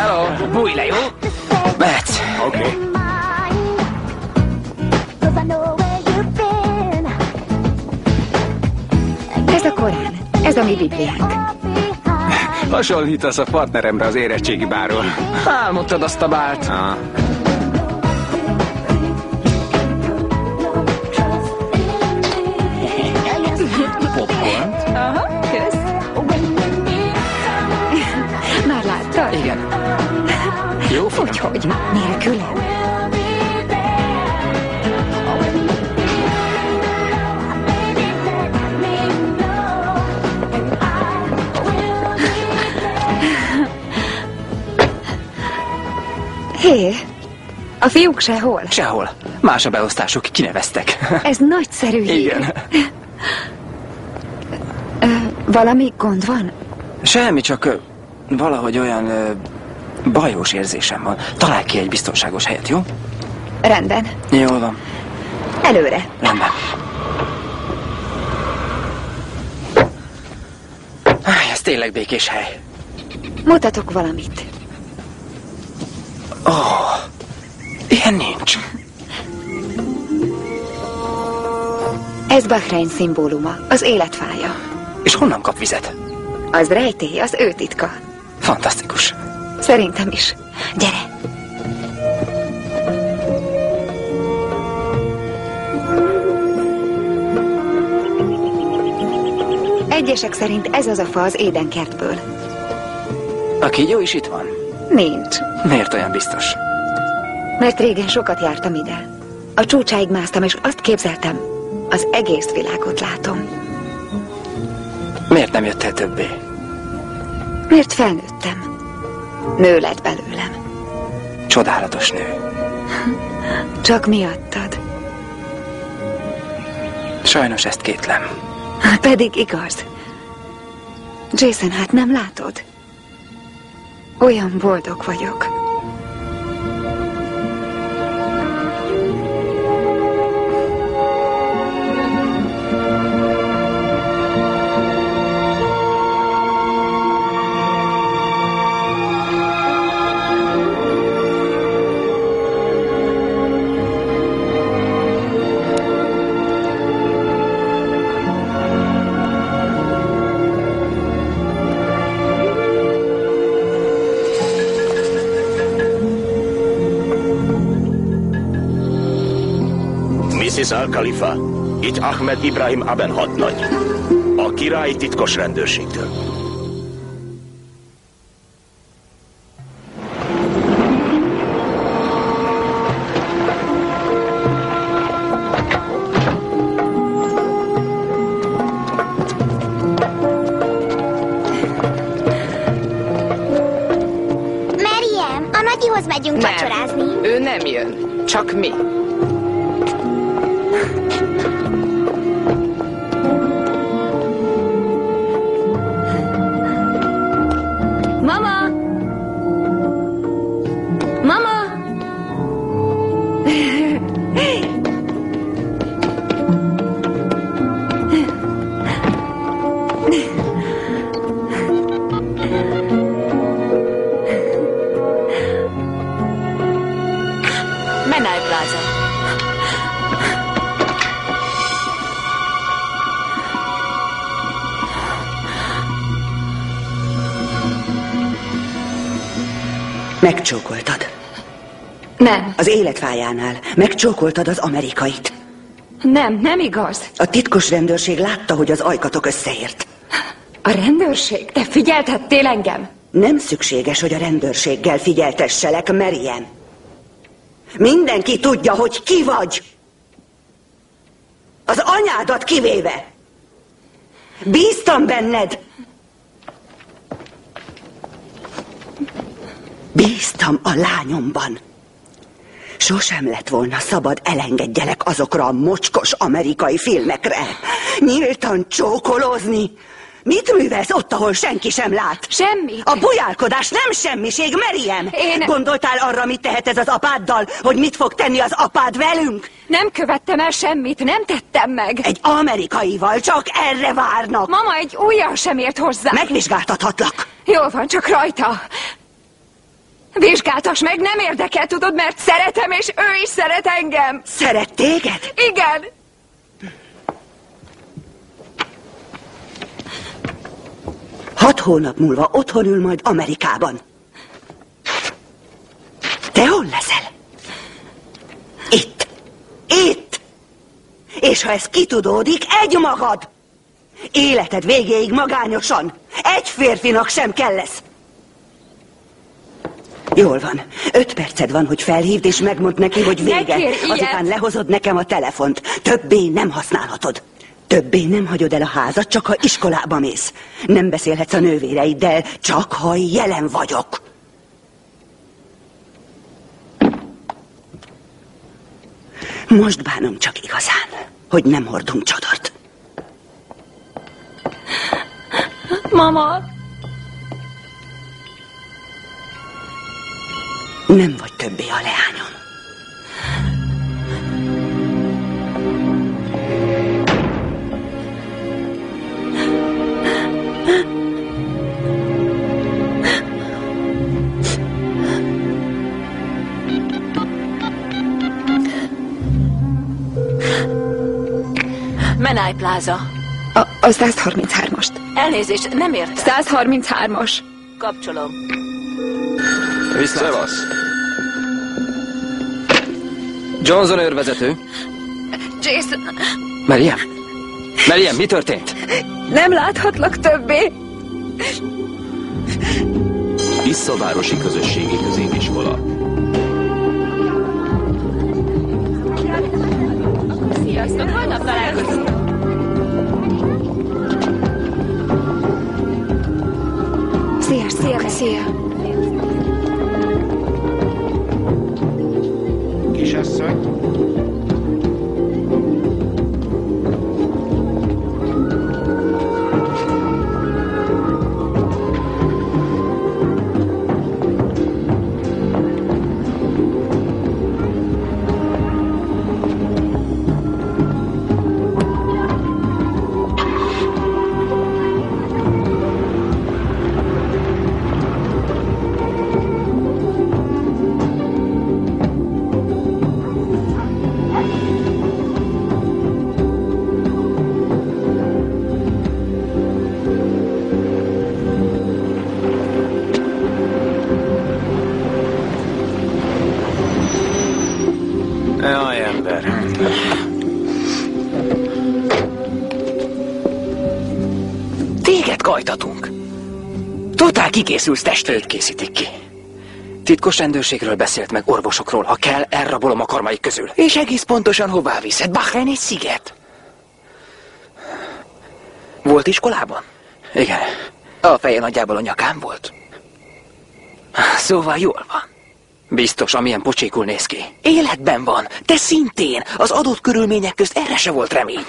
[SPEAKER 2] Hello! Bújj le, jó? Mehetsz.
[SPEAKER 4] Oké. Okay.
[SPEAKER 9] Ez a Korán. Ez a mi bibliánk.
[SPEAKER 4] Hasonlítasz a partneremre az érettségi báról.
[SPEAKER 2] Álmodtad azt a bált.
[SPEAKER 4] Ah.
[SPEAKER 2] Jó film.
[SPEAKER 9] Hogy, hogy? Nélkülem? Hé, a fiúk sehol.
[SPEAKER 2] Sehol. Más a beosztásuk, kineveztek.
[SPEAKER 9] Ez nagyszerű hír.
[SPEAKER 2] Igen.
[SPEAKER 9] Ö, Valami gond van?
[SPEAKER 2] Semmi, csak valahogy olyan ö, bajós érzésem van. Találj ki egy biztonságos helyet, jó?
[SPEAKER 9] Rendben.
[SPEAKER 2] Jól van.
[SPEAKER 9] Előre.
[SPEAKER 2] Rendben. Ez tényleg békés hely.
[SPEAKER 9] Mutatok valamit.
[SPEAKER 2] Ó, oh, ilyen nincs.
[SPEAKER 9] Ez Bahrein szimbóluma, az életfája.
[SPEAKER 2] És honnan kap vizet?
[SPEAKER 9] Az rejtély, az ő titka.
[SPEAKER 2] Fantasztikus.
[SPEAKER 9] Szerintem is. Gyere. Egyesek szerint ez az a fa az édenkertből.
[SPEAKER 2] A kígyó is itt van?
[SPEAKER 9] Nincs.
[SPEAKER 2] Miért olyan biztos?
[SPEAKER 9] Mert régen sokat jártam ide. A csúcsáig másztam, és azt képzeltem, az egész világot látom.
[SPEAKER 2] Miért nem jöttél többé?
[SPEAKER 9] Mert felnőttem. Nő lett belőlem.
[SPEAKER 2] Csodálatos nő.
[SPEAKER 9] Csak miattad.
[SPEAKER 2] Sajnos ezt kétlem.
[SPEAKER 9] Pedig igaz. Jason, hát nem látod? Olyan boldog vagyok.
[SPEAKER 13] Mrs. Al-Khalifa, itt Ahmed Ibrahim Aben hadnagy. A királyi titkos rendőrségtől.
[SPEAKER 18] Megcsókoltad.
[SPEAKER 9] Nem,
[SPEAKER 18] Az életfájánál. Megcsókoltad az amerikait.
[SPEAKER 9] nem, nem igaz.
[SPEAKER 18] A titkos rendőrség látta, hogy az ajkatok összeért.
[SPEAKER 9] A rendőrség? Te figyeltettél engem?
[SPEAKER 18] Nem szükséges, hogy a rendőrséggel figyeltesselek, Meriem. Mindenki tudja, hogy ki vagy. Az anyádat kivéve. Bíztam benned. Bíztam a lányomban. Sosem lett volna szabad elengedjelek azokra a mocskos amerikai filmekre. Nyíltan csókolózni. Mit művelsz ott, ahol senki sem lát?
[SPEAKER 9] Semmi.
[SPEAKER 18] A bujálkodás nem semmiség, Meriem.
[SPEAKER 9] Én-
[SPEAKER 18] Gondoltál arra, mit tehet ez az apáddal, hogy mit fog tenni az apád velünk?
[SPEAKER 9] Nem követtem el semmit, nem tettem meg.
[SPEAKER 18] Egy amerikaival csak erre várnak.
[SPEAKER 9] Mama egy ujjal sem ért hozzá.
[SPEAKER 18] Megvizsgáltathatlak.
[SPEAKER 9] Jól van, csak rajta. Vizsgáltas meg, nem érdekel, tudod, mert szeretem, és ő is szeret engem.
[SPEAKER 18] Szeret téged?
[SPEAKER 9] Igen.
[SPEAKER 18] Hat hónap múlva otthon ül majd Amerikában. Te hol leszel? Itt. Itt. És ha ez kitudódik, egy magad. Életed végéig magányosan. Egy férfinak sem kell lesz. Jól van. Öt perced van, hogy felhívd és megmondd neki, hogy
[SPEAKER 9] Ne
[SPEAKER 18] vége.
[SPEAKER 9] ilyet!
[SPEAKER 18] Azután lehozod nekem a telefont. Többé nem használhatod. Többé nem hagyod el a házat, csak ha iskolába mész. Nem beszélhetsz a nővéreiddel, csak ha jelen vagyok. Most bánom csak igazán, hogy nem hordunk csodort.
[SPEAKER 19] Mama!
[SPEAKER 18] Nem vagy többé a leányom.
[SPEAKER 19] Menai Plaza.
[SPEAKER 9] A, a 133-ast.
[SPEAKER 19] Elnézést, nem ért.
[SPEAKER 9] 133-as.
[SPEAKER 19] Kapcsolom.
[SPEAKER 6] Viszlát. Johnson őrvezető.
[SPEAKER 9] Jason,
[SPEAKER 6] Mariam? Mariam, mi történt?
[SPEAKER 9] nem láthatlak többé.
[SPEAKER 1] Visszavárosi Közösségi Középiskola.
[SPEAKER 20] Sziasztok, holnap találkozunk.
[SPEAKER 9] Sziasztok. Szia, szia.
[SPEAKER 6] interessante. Totál kikészülsz testőt készítik ki. Titkos rendőrségről beszélt meg orvosokról. Ha kell, elrabolom a karmaik közül. És egész pontosan hová viszed? Bahrein egy sziget. Volt iskolában? Igen. A feje nagyjából a nyakán volt. Szóval jól van. Biztos, amilyen pocsékul néz ki. Életben van, de szintén az adott körülmények közt erre se volt remény.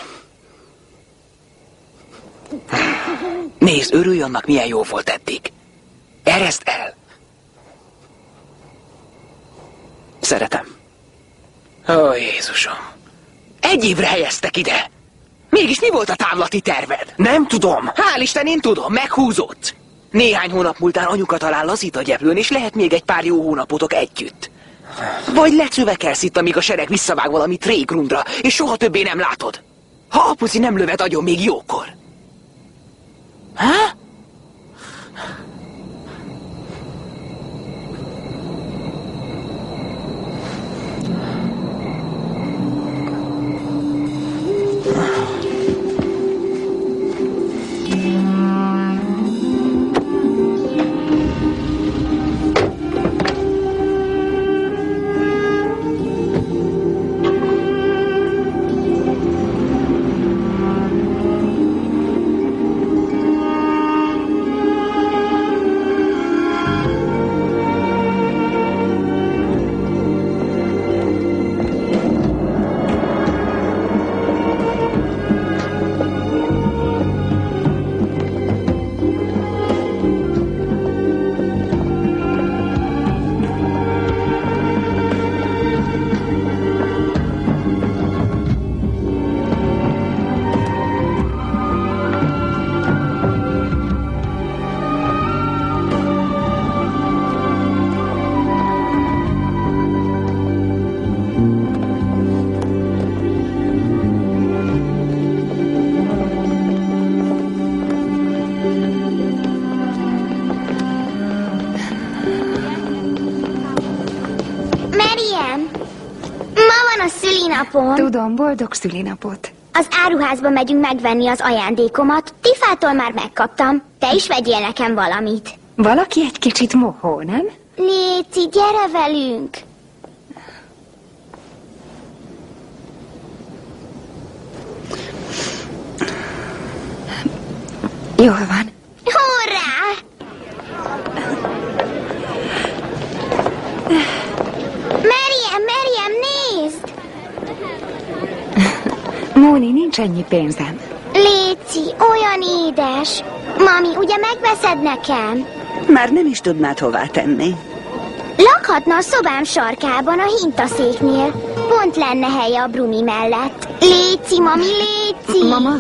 [SPEAKER 6] Nézd, örülj annak, milyen jó volt eddig. Erezd el. Szeretem. Ó, Jézusom. Egy évre helyeztek ide. Mégis mi volt a távlati terved? Nem tudom. Hál' Isten, én tudom, meghúzott. Néhány hónap múltán anyuka talán lazít a gyeplőn, és lehet még egy pár jó hónapotok együtt. Vagy lecövekelsz itt, amíg a sereg visszavág valami trégrundra, és soha többé nem látod. Ha apuci nem lövet agyon még jókor. Ha?
[SPEAKER 10] Szülinapom.
[SPEAKER 9] Tudom, boldog szülinapot.
[SPEAKER 10] Az áruházba megyünk megvenni az ajándékomat. Tifától már megkaptam. Te is vegyél nekem valamit.
[SPEAKER 9] Valaki egy kicsit mohó, nem?
[SPEAKER 10] Léci, gyere velünk!
[SPEAKER 9] Jól van.
[SPEAKER 10] Hurrá! Meriem, Meriem, nézd!
[SPEAKER 9] Móni, nincs ennyi pénzem.
[SPEAKER 10] Léci, olyan édes. Ma Mami, ugye megveszed nekem?
[SPEAKER 18] Már nem is tudnád hová tenni.
[SPEAKER 10] Lakhatna a szobám sarkában, a hintaszéknél. Pont lenne helye a Brumi mellett. Léci, mami, léci!
[SPEAKER 9] Mama,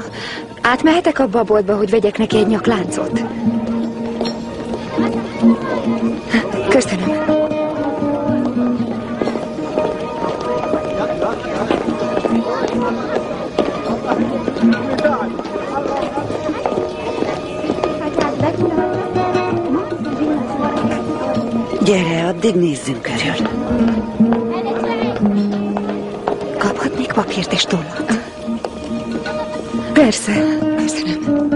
[SPEAKER 9] átmehetek abba a boltba, hogy vegyek neki egy nyakláncot? Köszönöm.
[SPEAKER 18] Gyere, addig nézzünk körül.
[SPEAKER 9] Kaphatnék papírt és tollat? Persze. Köszönöm.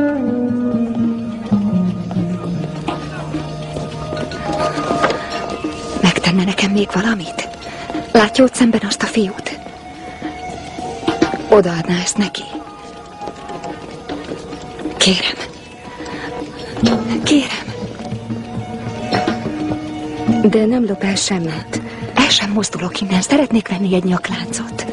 [SPEAKER 9] Megtenne nekem még valamit? Látja ott szemben azt a fiút? Odaadná ezt neki. Kérem. Kérem. De nem lop el semmit. El sem mozdulok innen. Szeretnék venni egy nyakláncot.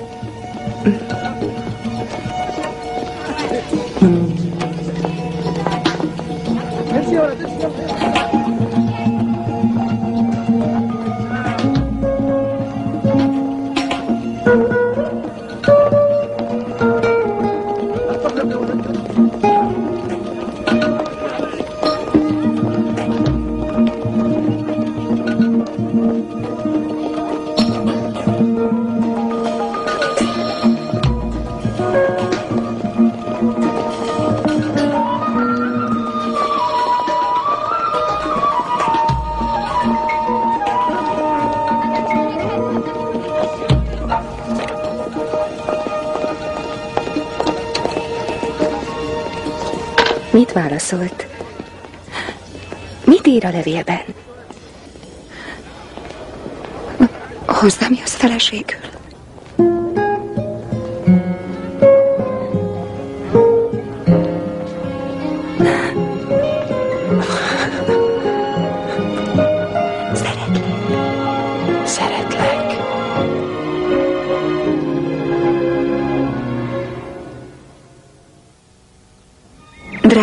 [SPEAKER 9] Levélben? Hozzám jössz feleségül?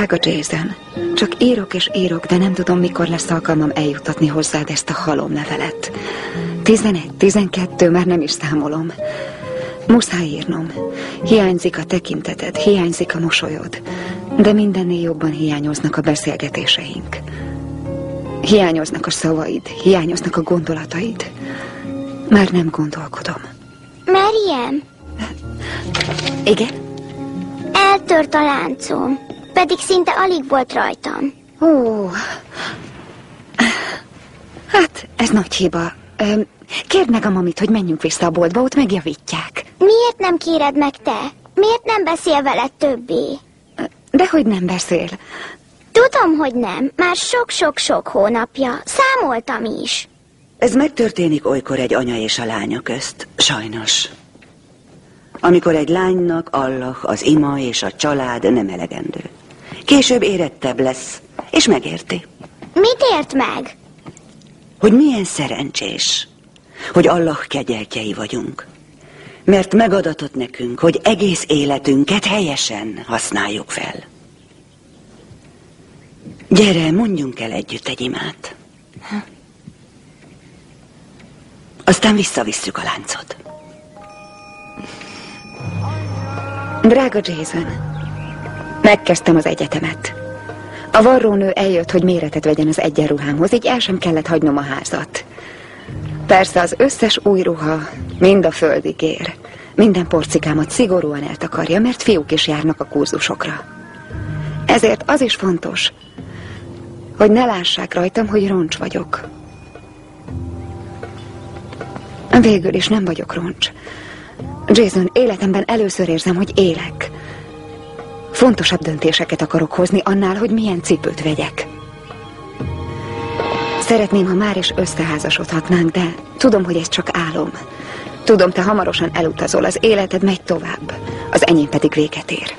[SPEAKER 9] Drága Jason, csak írok és írok, de nem tudom, mikor lesz alkalmam eljutatni hozzád ezt a halomlevelet. Tizenegy, tizenkettő, már nem is számolom. Muszáj írnom. Hiányzik a tekinteted, hiányzik a mosolyod. De mindennél jobban hiányoznak a beszélgetéseink. Hiányoznak a szavaid, hiányoznak a gondolataid. Már nem gondolkodom.
[SPEAKER 10] Meriem,
[SPEAKER 9] Igen?
[SPEAKER 10] eltört a láncom, pedig szinte alig volt rajtam.
[SPEAKER 9] Ó, hát ez nagy hiba. Kérd meg a mamit, hogy menjünk vissza a boltba, ott megjavítják.
[SPEAKER 10] Miért nem kéred meg te? Miért nem beszél veled többé?
[SPEAKER 9] Dehogy nem beszél.
[SPEAKER 10] Tudom, hogy nem. Már sok-sok-sok hónapja. Számoltam is.
[SPEAKER 18] Ez megtörténik olykor egy anya és a lánya közt. Sajnos. Amikor egy lánynak Allah, az ima és a család nem elegendő. Később érettebb lesz, és megérti,
[SPEAKER 10] Mit ért meg?
[SPEAKER 18] hogy milyen szerencsés, hogy Allah kegyeltjei vagyunk. Mert megadatott nekünk, hogy egész életünket helyesen használjuk fel. Gyere, mondjunk el együtt egy imát. Aztán visszavisszük a láncot.
[SPEAKER 9] Drága Jason, megkezdtem az egyetemet. A varrónő eljött, hogy méretet vegyen az egyenruhámhoz, így el sem kellett hagynom a házat. Persze az összes új ruha mind a földig ér. Minden porcikámat szigorúan eltakarja, mert fiúk is járnak a kurzusokra. Ezért az is fontos, hogy ne lássák rajtam, hogy roncs vagyok. Végül is nem vagyok roncs. Jason, életemben először érzem, hogy élek. Fontosabb döntéseket akarok hozni annál, hogy milyen cipőt vegyek. Szeretném, ha már is összeházasodhatnánk, de tudom, hogy ez csak álom. Tudom, te hamarosan elutazol, az életed megy tovább, az enyém pedig véget ér.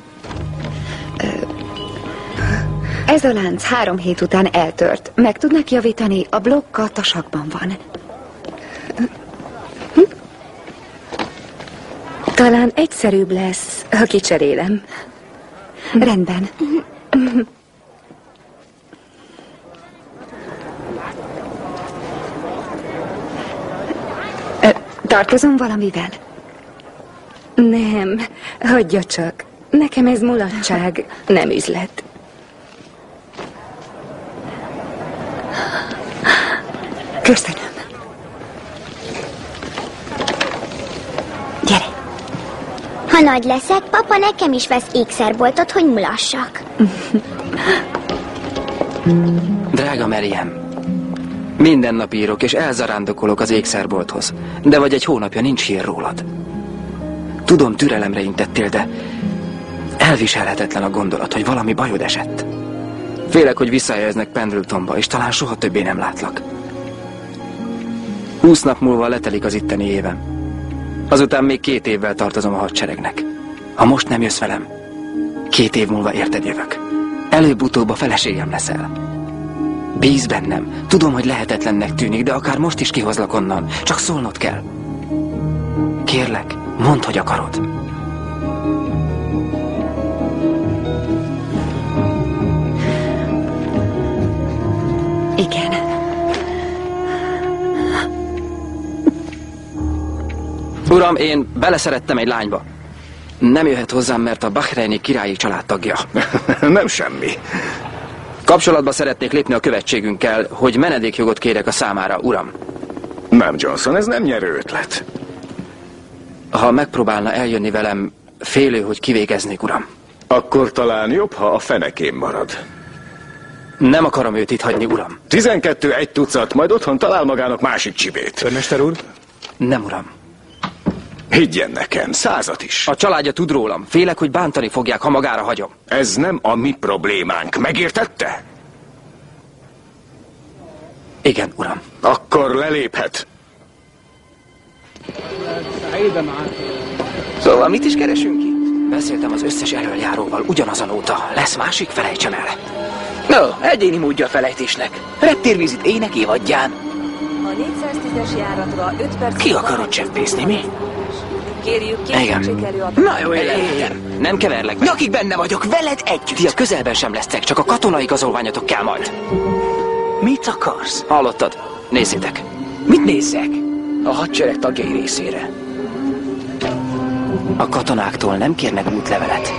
[SPEAKER 9] Ez a lánc három hét után eltört. Meg tudnak javítani? A blokk a tasakban van. Hm? Talán egyszerűbb lesz, ha kicserélem. Rendben. Tartozom valamivel? Nem, hagyja csak. Nekem ez mulatság, nem üzlet.
[SPEAKER 10] Nagy leszek, papa nekem is vesz ékszerboltot, hogy mulassak.
[SPEAKER 2] Drága Meriem, minden nap írok és elzarándokolok az ékszerbolthoz, de vagy egy hónapja nincs hír rólad. Tudom, türelemre intettél, de elviselhetetlen a gondolat, hogy valami bajod esett. Félek, hogy visszahelyeznek Pendletonba, és talán soha többé nem látlak. Húsz nap múlva letelik az itteni évem. Azután még két évvel tartozom a hadseregnek. Ha most nem jössz velem, két év múlva érted jövök. Előbb-utóbb a feleségem leszel. Bíz bennem. Tudom, hogy lehetetlennek tűnik, de akár most is kihozlak onnan. Csak szólnod kell. Kérlek, mondd, hogy akarod. Uram, én beleszerettem egy lányba. Nem jöhet hozzám, mert a Bahreini királyi családtagja.
[SPEAKER 5] Nem semmi.
[SPEAKER 2] Kapcsolatba szeretnék lépni a követségünkkel, hogy menedékjogot kérek a számára, uram.
[SPEAKER 5] Nem, Johnson, ez nem nyerő ötlet.
[SPEAKER 2] Ha megpróbálna eljönni velem, félő, hogy kivégeznék, uram.
[SPEAKER 5] Akkor talán jobb, ha a fenekén marad.
[SPEAKER 2] Nem akarom őt itt hagyni, uram.
[SPEAKER 5] 12 egy tucat, majd otthon talál magának másik csibét.
[SPEAKER 21] Örmester úr?
[SPEAKER 2] Nem, uram.
[SPEAKER 5] Higgyen nekem, százat is.
[SPEAKER 2] A családja tud rólam. Félek, hogy bántani fogják, ha magára hagyom.
[SPEAKER 5] Ez nem a mi problémánk, megértette?
[SPEAKER 2] Igen, uram.
[SPEAKER 5] Akkor leléphet.
[SPEAKER 2] Szóval mit is keresünk itt? Beszéltem az összes elöljáróval ugyanazon óta. Lesz másik, felejtsem el.
[SPEAKER 6] No, egyéni módja a felejtésnek. Reptérvizit ének évadján.
[SPEAKER 19] A 410-es járatra 5 perc...
[SPEAKER 6] Ki akarod cseppészni, mi?
[SPEAKER 19] Kérjük,
[SPEAKER 2] Igen.
[SPEAKER 19] készítsék elő a...
[SPEAKER 6] Na jó, értem.
[SPEAKER 2] Nem keverlek meg.
[SPEAKER 6] Nyakig benne vagyok, veled együtt.
[SPEAKER 2] Ti a közelben sem lesztek, csak a katonai igazolványotok kell majd.
[SPEAKER 6] Mit akarsz?
[SPEAKER 2] Hallottad? Nézzétek.
[SPEAKER 6] Mit nézzek? A hadsereg tagjai részére.
[SPEAKER 2] A katonáktól nem kérnek útlevelet.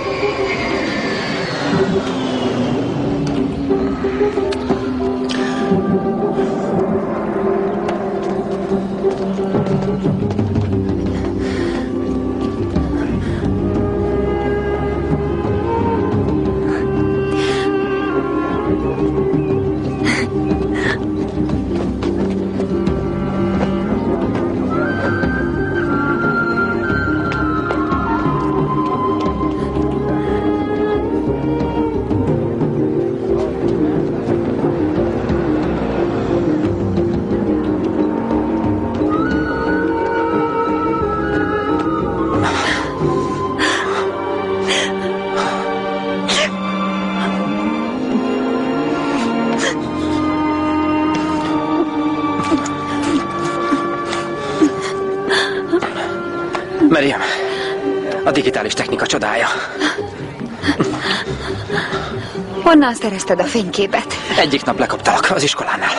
[SPEAKER 9] Honnan szerezted a fényképet?
[SPEAKER 2] Egyik nap lekaptalak az iskolánál.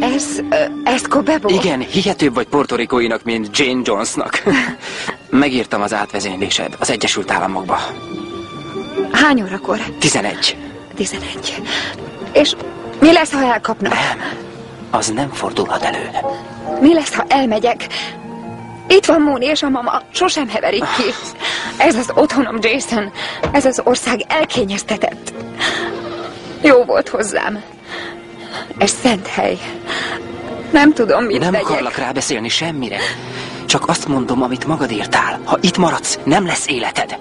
[SPEAKER 9] Ez, ez Kobebo?
[SPEAKER 2] Igen, hihetőbb vagy portorikóinak, mint Jane Jonesnak. Megírtam az átvezénylésed az Egyesült Államokba.
[SPEAKER 9] Hány órakor?
[SPEAKER 2] 11.
[SPEAKER 9] 11. És mi lesz, ha elkapnak?
[SPEAKER 2] Nem, az nem fordulhat elő.
[SPEAKER 9] Mi lesz, ha elmegyek? Itt van Móni és a mama, sosem heverik ki. Ez az otthonom, Jason. Ez az ország elkényeztetett. Jó volt hozzám. Ez szent hely. Nem tudom, mit
[SPEAKER 2] Nem
[SPEAKER 9] tegyek.
[SPEAKER 2] akarlak rábeszélni semmire. Csak azt mondom, amit magad írtál. Ha itt maradsz, nem lesz életed.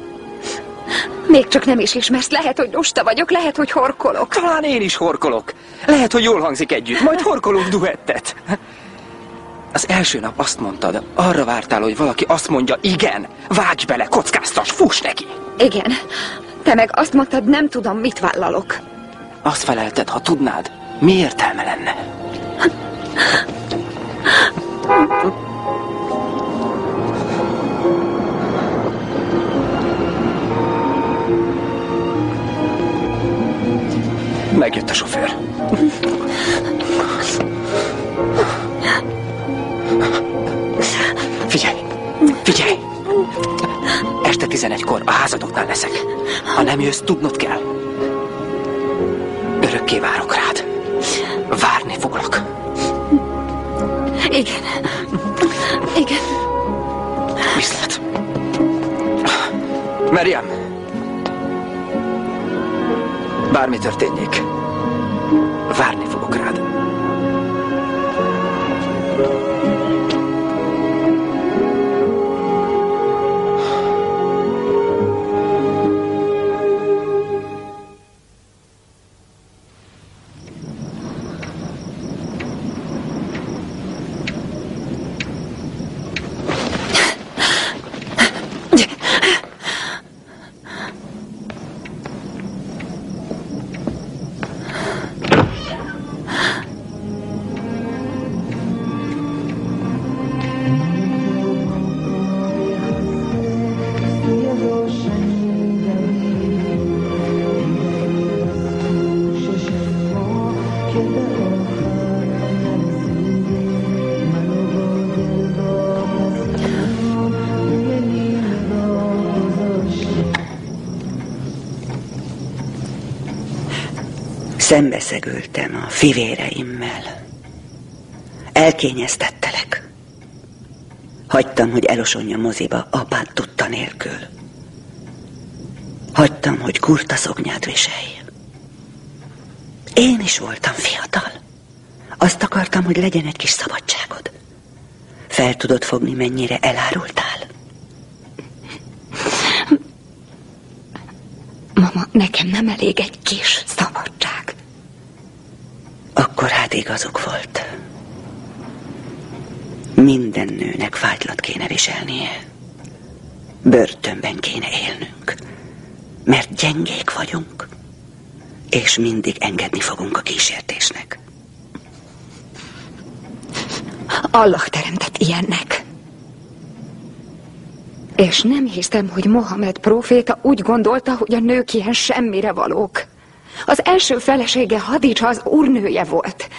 [SPEAKER 9] Még csak nem is ismersz. Lehet, hogy lusta vagyok, lehet, hogy horkolok.
[SPEAKER 2] Talán én is horkolok. Lehet, hogy jól hangzik együtt, majd horkolunk duettet. Az első nap azt mondtad, arra vártál, hogy valaki azt mondja, igen, vágj bele, kockáztas, fuss neki.
[SPEAKER 9] Igen. Te meg azt mondtad, nem tudom, mit vállalok.
[SPEAKER 2] Azt felelted, ha tudnád, mi értelme lenne. Megjött a sofőr. Figyelj! Figyelj! Este 11-kor a házadoknál leszek. Ha nem jössz, tudnod kell. Örökké várok rád. Várni foglak.
[SPEAKER 22] Igen. Igen.
[SPEAKER 2] Viszlát. Meriam! Bármi történjék, várni fogok rád.
[SPEAKER 18] Szembeszegültem a fivéreimmel. Elkényeztettelek. Hagytam, hogy elosonja moziba apád tudta nélkül. Hagytam, hogy kurta szoknyát viselj. Én is voltam fiatal. Azt akartam, hogy legyen egy kis szabadságod. Fel tudod fogni, mennyire elárultál?
[SPEAKER 9] Mama, nekem nem elég egy kis szabadság.
[SPEAKER 18] Akkor hát igazuk volt. Minden nőnek fájtlat kéne viselnie. Börtönben kéne élnünk. Mert gyengék vagyunk. És mindig engedni fogunk a kísértésnek.
[SPEAKER 9] Allah teremtett ilyennek. És nem hiszem, hogy Mohamed próféta úgy gondolta, hogy a nők ilyen semmire valók. Az első felesége Hadicsa az úrnője volt.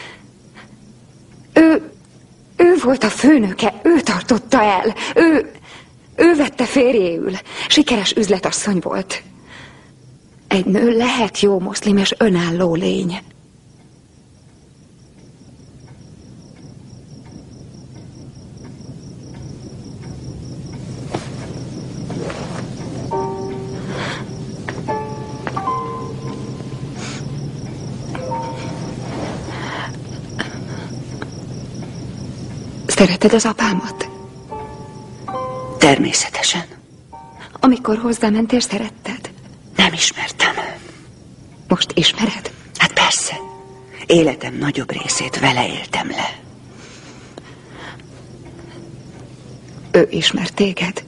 [SPEAKER 9] Ő, ő volt a főnöke, ő tartotta el, ő, ő vette férjéül. Sikeres üzletasszony volt. Egy nő lehet jó moszlim és önálló lény. Szereted az apámat?
[SPEAKER 18] Természetesen.
[SPEAKER 9] Amikor hozzámentél, szeretted?
[SPEAKER 18] Nem ismertem.
[SPEAKER 9] Most ismered?
[SPEAKER 18] Hát persze. Életem nagyobb részét vele éltem le.
[SPEAKER 9] Ő ismert téged?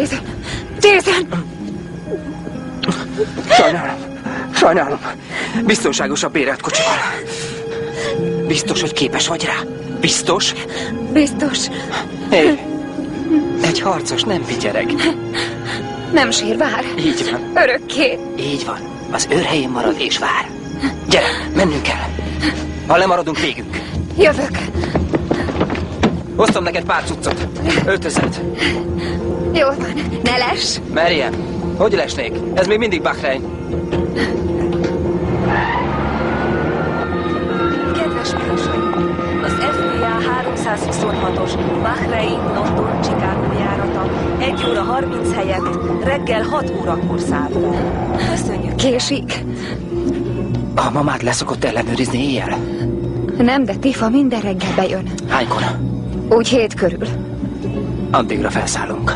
[SPEAKER 9] Jason! Jason!
[SPEAKER 2] Sajnálom. Sajnálom. Biztonságosabb érett kocsival. Biztos, hogy képes vagy rá? Biztos?
[SPEAKER 9] Biztos.
[SPEAKER 2] Hé, egy harcos nem pityereg.
[SPEAKER 9] Nem sír, vár.
[SPEAKER 2] Így van.
[SPEAKER 9] Örökké.
[SPEAKER 2] Így van. Az őrhelyén marad és vár. Gyere, mennünk kell. Ha lemaradunk, végünk.
[SPEAKER 9] Jövök.
[SPEAKER 2] Hoztam neked pár cuccot. Öltözet.
[SPEAKER 9] Jól van. Ne les.
[SPEAKER 2] Merjem, hogy lesnék? Ez még mindig Bahrein.
[SPEAKER 19] Kedves utasaim! Az FBA 326-os Bahrein London Chicago járata 1 óra 30 helyett reggel 6 órakor száll. Köszönjük!
[SPEAKER 9] Késik.
[SPEAKER 2] A mamát leszokott ellenőrizni éjjel.
[SPEAKER 9] Nem, de Tifa minden reggel bejön.
[SPEAKER 2] Hánykor?
[SPEAKER 9] Úgy hét körül.
[SPEAKER 2] Addigra felszállunk.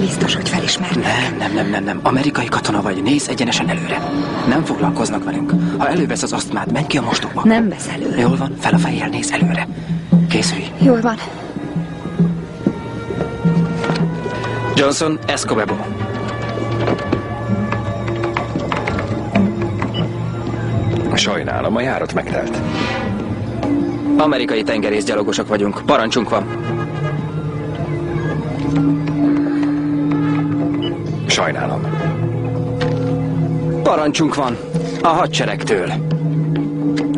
[SPEAKER 9] Biztos, hogy felismernek.
[SPEAKER 2] Nem, nem, nem, nem, nem. Amerikai katona vagy, nézz egyenesen előre. Nem foglalkoznak velünk. Ha elővesz az asztmát, menj ki a mosdóba.
[SPEAKER 9] Nem vesz előre.
[SPEAKER 2] Jól van, fel a fejjel néz előre. Készülj.
[SPEAKER 9] Jól van.
[SPEAKER 2] Johnson, Escobedo.
[SPEAKER 5] Sajnálom, a járat megtelt.
[SPEAKER 2] Amerikai tengerészgyalogosok vagyunk. Parancsunk van.
[SPEAKER 5] Sajnálom.
[SPEAKER 2] Parancsunk van. A hadseregtől.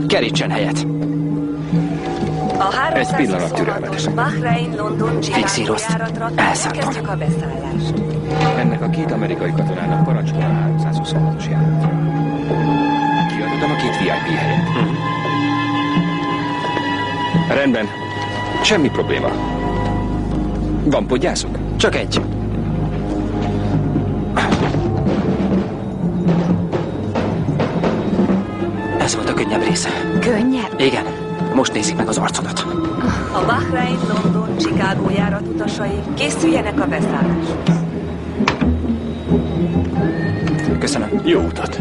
[SPEAKER 2] Kerítsen helyet.
[SPEAKER 19] A
[SPEAKER 5] Egy pillanat
[SPEAKER 19] 326-os
[SPEAKER 5] türelmet.
[SPEAKER 19] Bahrein London Chicago
[SPEAKER 2] Fixírozd. Elszálltam.
[SPEAKER 5] Ennek a két amerikai katonának parancsolja a 326-os járat. Kiadodom a két VIP helyet. Rendben. Semmi probléma. Van podgyászuk?
[SPEAKER 2] Csak egy. Ez volt a könnyebb része.
[SPEAKER 9] Könnyebb?
[SPEAKER 2] Igen. Most nézik meg az arcodat.
[SPEAKER 19] A Bahrein London Chicago járat utasai készüljenek a beszállásra.
[SPEAKER 2] Köszönöm.
[SPEAKER 5] Jó utat.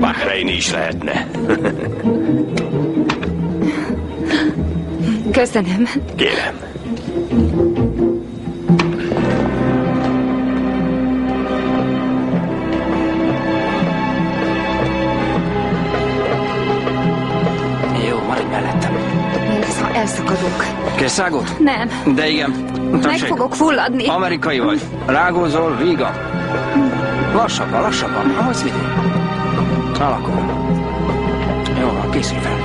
[SPEAKER 13] Bahreini is lehetne.
[SPEAKER 9] Köszönöm.
[SPEAKER 13] Kérem.
[SPEAKER 2] Készágot?
[SPEAKER 9] Nem.
[SPEAKER 2] De igen.
[SPEAKER 9] Meg
[SPEAKER 2] Tessék.
[SPEAKER 9] fogok fulladni.
[SPEAKER 2] Amerikai vagy. Rágózol, vígan. Lassabban, lassabban. Ahogy vigyél. Alakul. Jó van, készülj fel.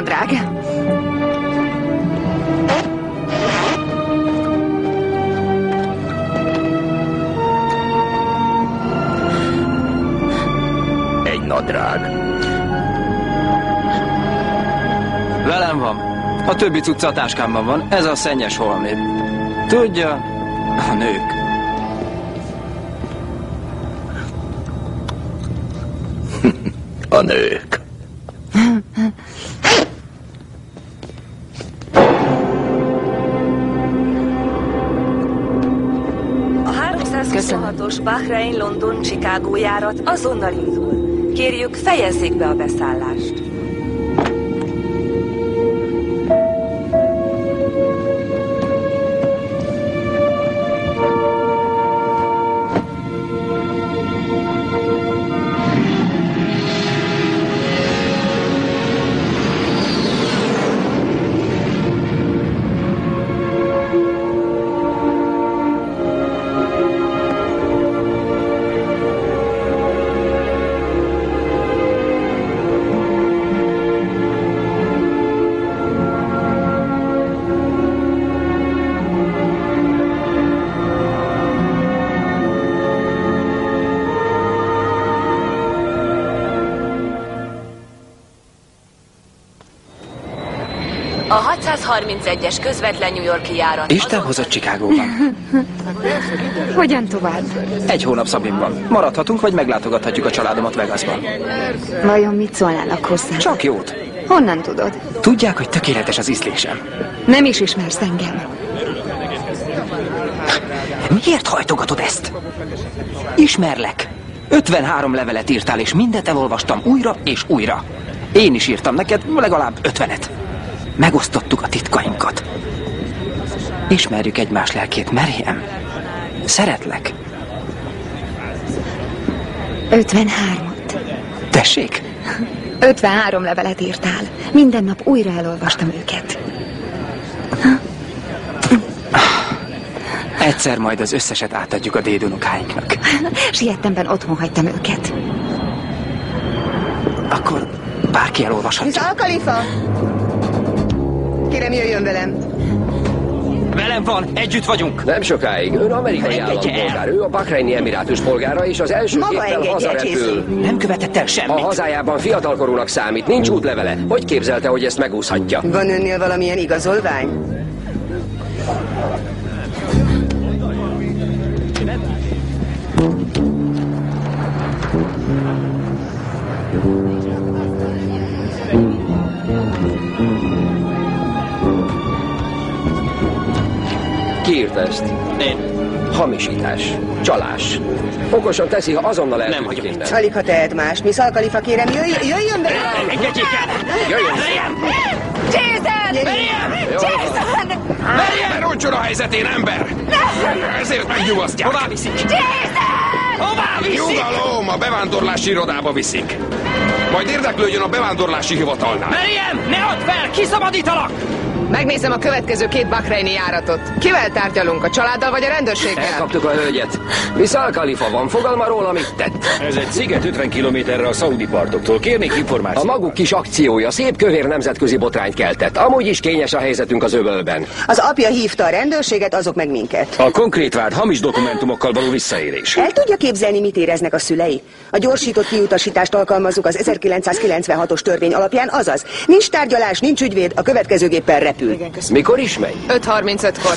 [SPEAKER 9] Egy nadrág.
[SPEAKER 13] Egy nadrág.
[SPEAKER 2] Velem van. A többi cucca a táskámban van. Ez a szennyes holmé. Tudja, a nők.
[SPEAKER 13] A nők.
[SPEAKER 19] Bahrein London Chicago járat azonnal indul. Kérjük, fejezzék be a beszállást. A 631-es közvetlen New Yorki járat.
[SPEAKER 2] Isten hozott Chicagóban.
[SPEAKER 9] Hogyan tovább?
[SPEAKER 2] Egy hónap Szabinban. Maradhatunk, vagy meglátogathatjuk a családomat Vegasban.
[SPEAKER 9] Vajon mit szólnának hozzá?
[SPEAKER 2] Csak jót.
[SPEAKER 9] Honnan tudod?
[SPEAKER 2] Tudják, hogy tökéletes az ízlésem.
[SPEAKER 9] Nem is ismersz engem.
[SPEAKER 2] Miért hajtogatod ezt? Ismerlek. 53 levelet írtál, és mindet elolvastam újra és újra. Én is írtam neked legalább 50-et. Megosztottuk a titkainkat. Ismerjük egymás lelkét, Meriem. Szeretlek.
[SPEAKER 9] 53-at.
[SPEAKER 2] Tessék?
[SPEAKER 9] 53 levelet írtál. Minden nap újra elolvastam őket.
[SPEAKER 2] Egyszer majd az összeset átadjuk a dédunokáinknak.
[SPEAKER 9] Siettemben otthon hagytam őket.
[SPEAKER 2] Akkor bárki elolvashatja.
[SPEAKER 23] Miss Al-Khalifa! Kérem, jöjjön velem.
[SPEAKER 2] Velem van, együtt vagyunk.
[SPEAKER 24] Nem sokáig. Ön amerikai
[SPEAKER 2] Engedje
[SPEAKER 24] állampolgár, ő a Bahreini Emirátus polgára, és az első
[SPEAKER 23] Maga
[SPEAKER 24] géppel hazarepül.
[SPEAKER 2] Nem követett el
[SPEAKER 24] A
[SPEAKER 2] semmit.
[SPEAKER 24] hazájában fiatalkorúnak számít, nincs útlevele. Hogy képzelte, hogy ezt megúszhatja?
[SPEAKER 23] Van önnél valamilyen igazolvány?
[SPEAKER 24] Ezt?
[SPEAKER 2] Én.
[SPEAKER 24] Hamisítás. Csalás. Okosan teszi, ha azonnal
[SPEAKER 2] Nem hagyom
[SPEAKER 24] eltűnik
[SPEAKER 2] itt.
[SPEAKER 24] innen.
[SPEAKER 23] Alig, ha tehet más. Miss Al-Khalifa, kérem, jöjjön, jöjjön velem!
[SPEAKER 2] Engedjék el!
[SPEAKER 24] Jöjjön!
[SPEAKER 11] Jason! Jason!
[SPEAKER 5] Ne roncson a helyzetén, ember! Ezért megnyugasztják.
[SPEAKER 2] Hová viszik?
[SPEAKER 5] Hová viszik? Nyugalom, a bevándorlási irodába viszik. Majd érdeklődjön a bevándorlási hivatalnál.
[SPEAKER 2] Meriem, ne add fel, kiszabadítalak!
[SPEAKER 25] Megnézem a következő két bakreini járatot. Kivel tárgyalunk, a családdal vagy a rendőrséggel?
[SPEAKER 24] Elkaptuk a hölgyet. Miss Al-Khalifa van fogalma róla, mit tett?
[SPEAKER 1] Ez egy sziget 50 kilométerre a szaudi partoktól. Kérnék
[SPEAKER 24] A
[SPEAKER 1] információt.
[SPEAKER 24] maguk kis akciója szép kövér nemzetközi botrányt keltett. Amúgy is kényes a helyzetünk az öbölben.
[SPEAKER 23] Az apja hívta a rendőrséget, azok meg minket.
[SPEAKER 1] A konkrét vád hamis dokumentumokkal való visszaélés.
[SPEAKER 23] El tudja képzelni, mit éreznek a szülei? A gyorsított kiutasítást alkalmazzuk az 1996-os törvény alapján, azaz nincs tárgyalás, nincs ügyvéd, a következő géppel repül.
[SPEAKER 24] Mikor is megy?
[SPEAKER 25] 5.35-kor.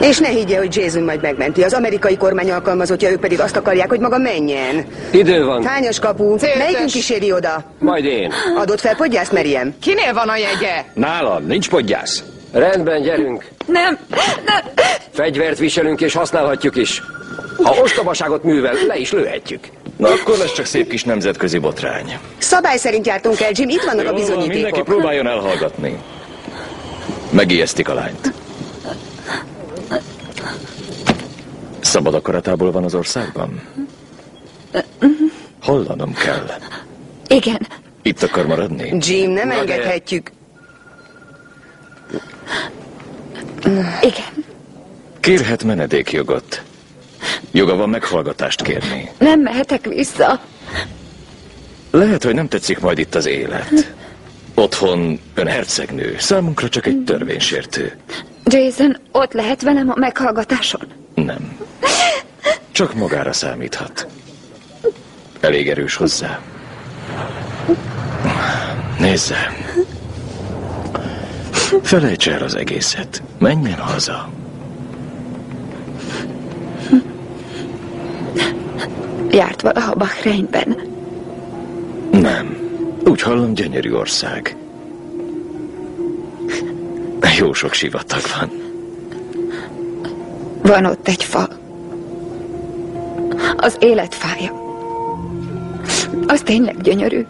[SPEAKER 23] És ne higgye, hogy Jason majd megmenti. Az amerikai kormány alkalmazottja, ők pedig azt akarják, hogy maga menjen.
[SPEAKER 24] Idő van.
[SPEAKER 23] Hányas kapu?
[SPEAKER 25] C5-ös.
[SPEAKER 23] Melyikünk kíséri oda?
[SPEAKER 24] Majd én.
[SPEAKER 23] Adott fel podgyászt, Meriem?
[SPEAKER 25] Kinél van a jegye?
[SPEAKER 1] Nálam nincs podgyász.
[SPEAKER 24] Rendben, gyerünk.
[SPEAKER 9] Nem, nem.
[SPEAKER 24] Fegyvert viselünk és használhatjuk is. Ha ostobaságot művel, le is lőhetjük.
[SPEAKER 1] Na akkor lesz csak szép kis nemzetközi botrány.
[SPEAKER 23] Szabály szerint jártunk el, Jim, itt vannak a
[SPEAKER 1] Jó mindenki
[SPEAKER 23] bizonyítékok.
[SPEAKER 1] próbáljon elhallgatni. Megijesztik a lányt. Szabad akaratából van az országban? Hallanom kell.
[SPEAKER 9] Igen,
[SPEAKER 1] Itt akar maradni?
[SPEAKER 23] Jim, nem
[SPEAKER 24] Na de-
[SPEAKER 23] engedhetjük.
[SPEAKER 9] igen.
[SPEAKER 1] Kérhet menedékjogot. Joga van meghallgatást kérni.
[SPEAKER 9] Nem mehetek vissza.
[SPEAKER 1] Lehet, hogy nem tetszik majd itt az élet. Otthon ön hercegnő, számunkra csak egy törvénysértő.
[SPEAKER 9] Jason ott lehet velem a meghallgatáson?
[SPEAKER 1] Nem. Csak magára számíthat. Elég erős hozzá. Nézze. Felejts el az egészet. Menjen haza.
[SPEAKER 9] Járt valaha Bahreinben.
[SPEAKER 1] Nem. Úgy hallom, gyönyörű ország. Jó sok sivatag van.
[SPEAKER 9] Van ott egy fa. Az életfája. Az tényleg gyönyörű.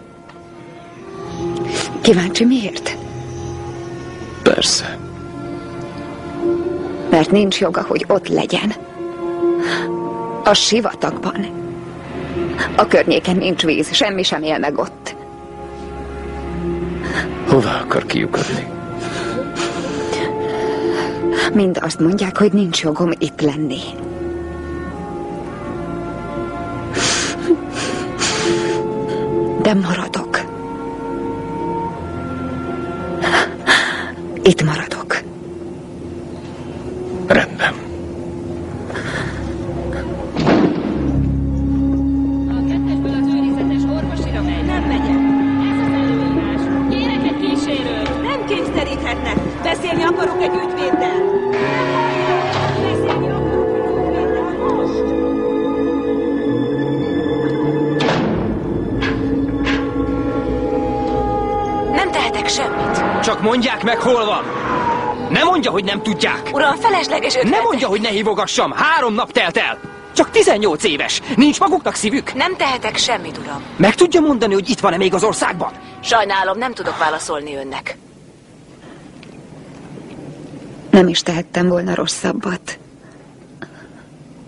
[SPEAKER 9] Kíváncsi miért?
[SPEAKER 1] Persze.
[SPEAKER 9] Mert nincs joga, hogy ott legyen. A sivatagban. A környéken nincs víz, semmi sem él meg ott.
[SPEAKER 1] Hová akar kiukadni?
[SPEAKER 9] Mind azt mondják, hogy nincs jogom itt lenni. De maradok. Itt maradok.
[SPEAKER 1] Rendben.
[SPEAKER 2] Csak mondják meg, hol van! Ne mondja, hogy nem tudják!
[SPEAKER 26] Uram, felesleges ötlet.
[SPEAKER 2] Ne mondja, hogy ne hívogassam! Három nap telt el! Csak 18 éves! Nincs maguknak szívük!
[SPEAKER 26] Nem tehetek semmit, uram.
[SPEAKER 2] Meg tudja mondani, hogy itt van-e még az országban?
[SPEAKER 26] Sajnálom, nem tudok válaszolni önnek.
[SPEAKER 9] Nem is tehettem volna rosszabbat.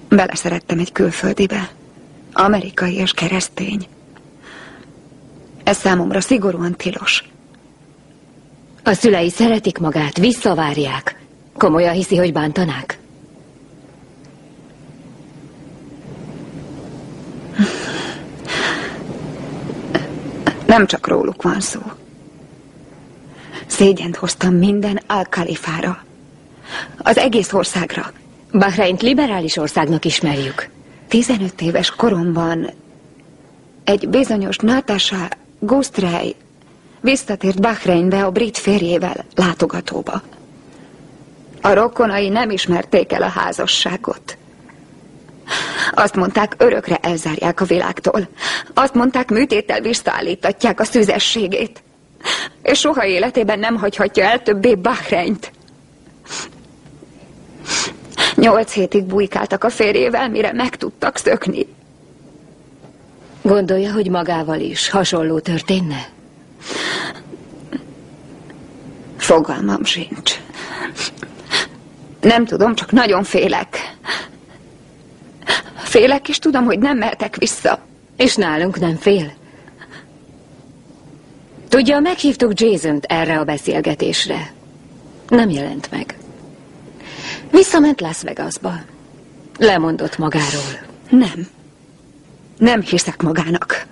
[SPEAKER 9] Beleszerettem egy külföldibe. Amerikai és keresztény. Ez számomra szigorúan tilos.
[SPEAKER 11] A szülei szeretik magát, visszavárják. Komolyan hiszi, hogy bántanák?
[SPEAKER 9] Nem csak róluk van szó. Szégyent hoztam minden Al-Kalifára. Az egész országra.
[SPEAKER 11] Bahreint liberális országnak ismerjük.
[SPEAKER 9] 15 éves koromban egy bizonyos Natasha Gustray visszatért Bahreinbe a brit férjével látogatóba. A rokonai nem ismerték el a házasságot. Azt mondták, örökre elzárják a világtól. Azt mondták, műtéttel visszaállítatják a szüzességét. És soha életében nem hagyhatja el többé Bahreint. Nyolc hétig bujkáltak a férjével, mire meg tudtak szökni.
[SPEAKER 11] Gondolja, hogy magával is hasonló történne?
[SPEAKER 9] Fogalmam sincs. Nem tudom, csak nagyon félek. Félek, és tudom, hogy nem mehetek vissza.
[SPEAKER 11] És nálunk nem fél? Tudja, meghívtuk Jason-t erre a beszélgetésre. Nem jelent meg. Visszament Las Vegasba. Lemondott magáról.
[SPEAKER 9] Nem. Nem hiszek magának.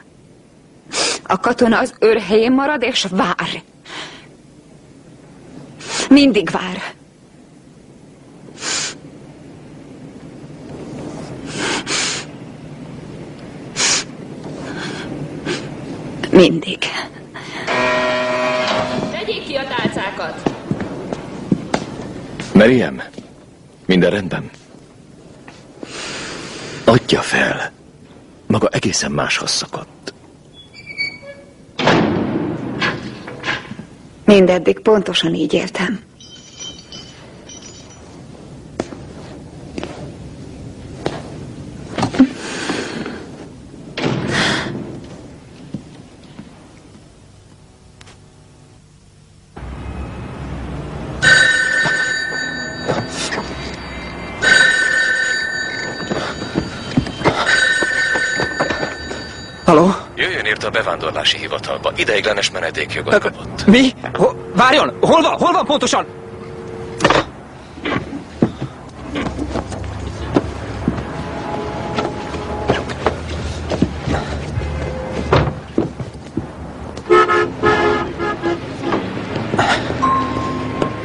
[SPEAKER 9] A katona az őrhelyén marad és vár. Mindig vár. Mindig.
[SPEAKER 19] Tegyék ki a tálcákat!
[SPEAKER 1] Meriem, minden rendben? Adja fel. Maga egészen máshoz szokott.
[SPEAKER 9] Mindeddig pontosan így éltem.
[SPEAKER 1] Írt a bevándorlási hivatalba. Ideiglenes menedékjogot kapott.
[SPEAKER 2] Mi? Ho, várjon! Hol van? Hol van pontosan?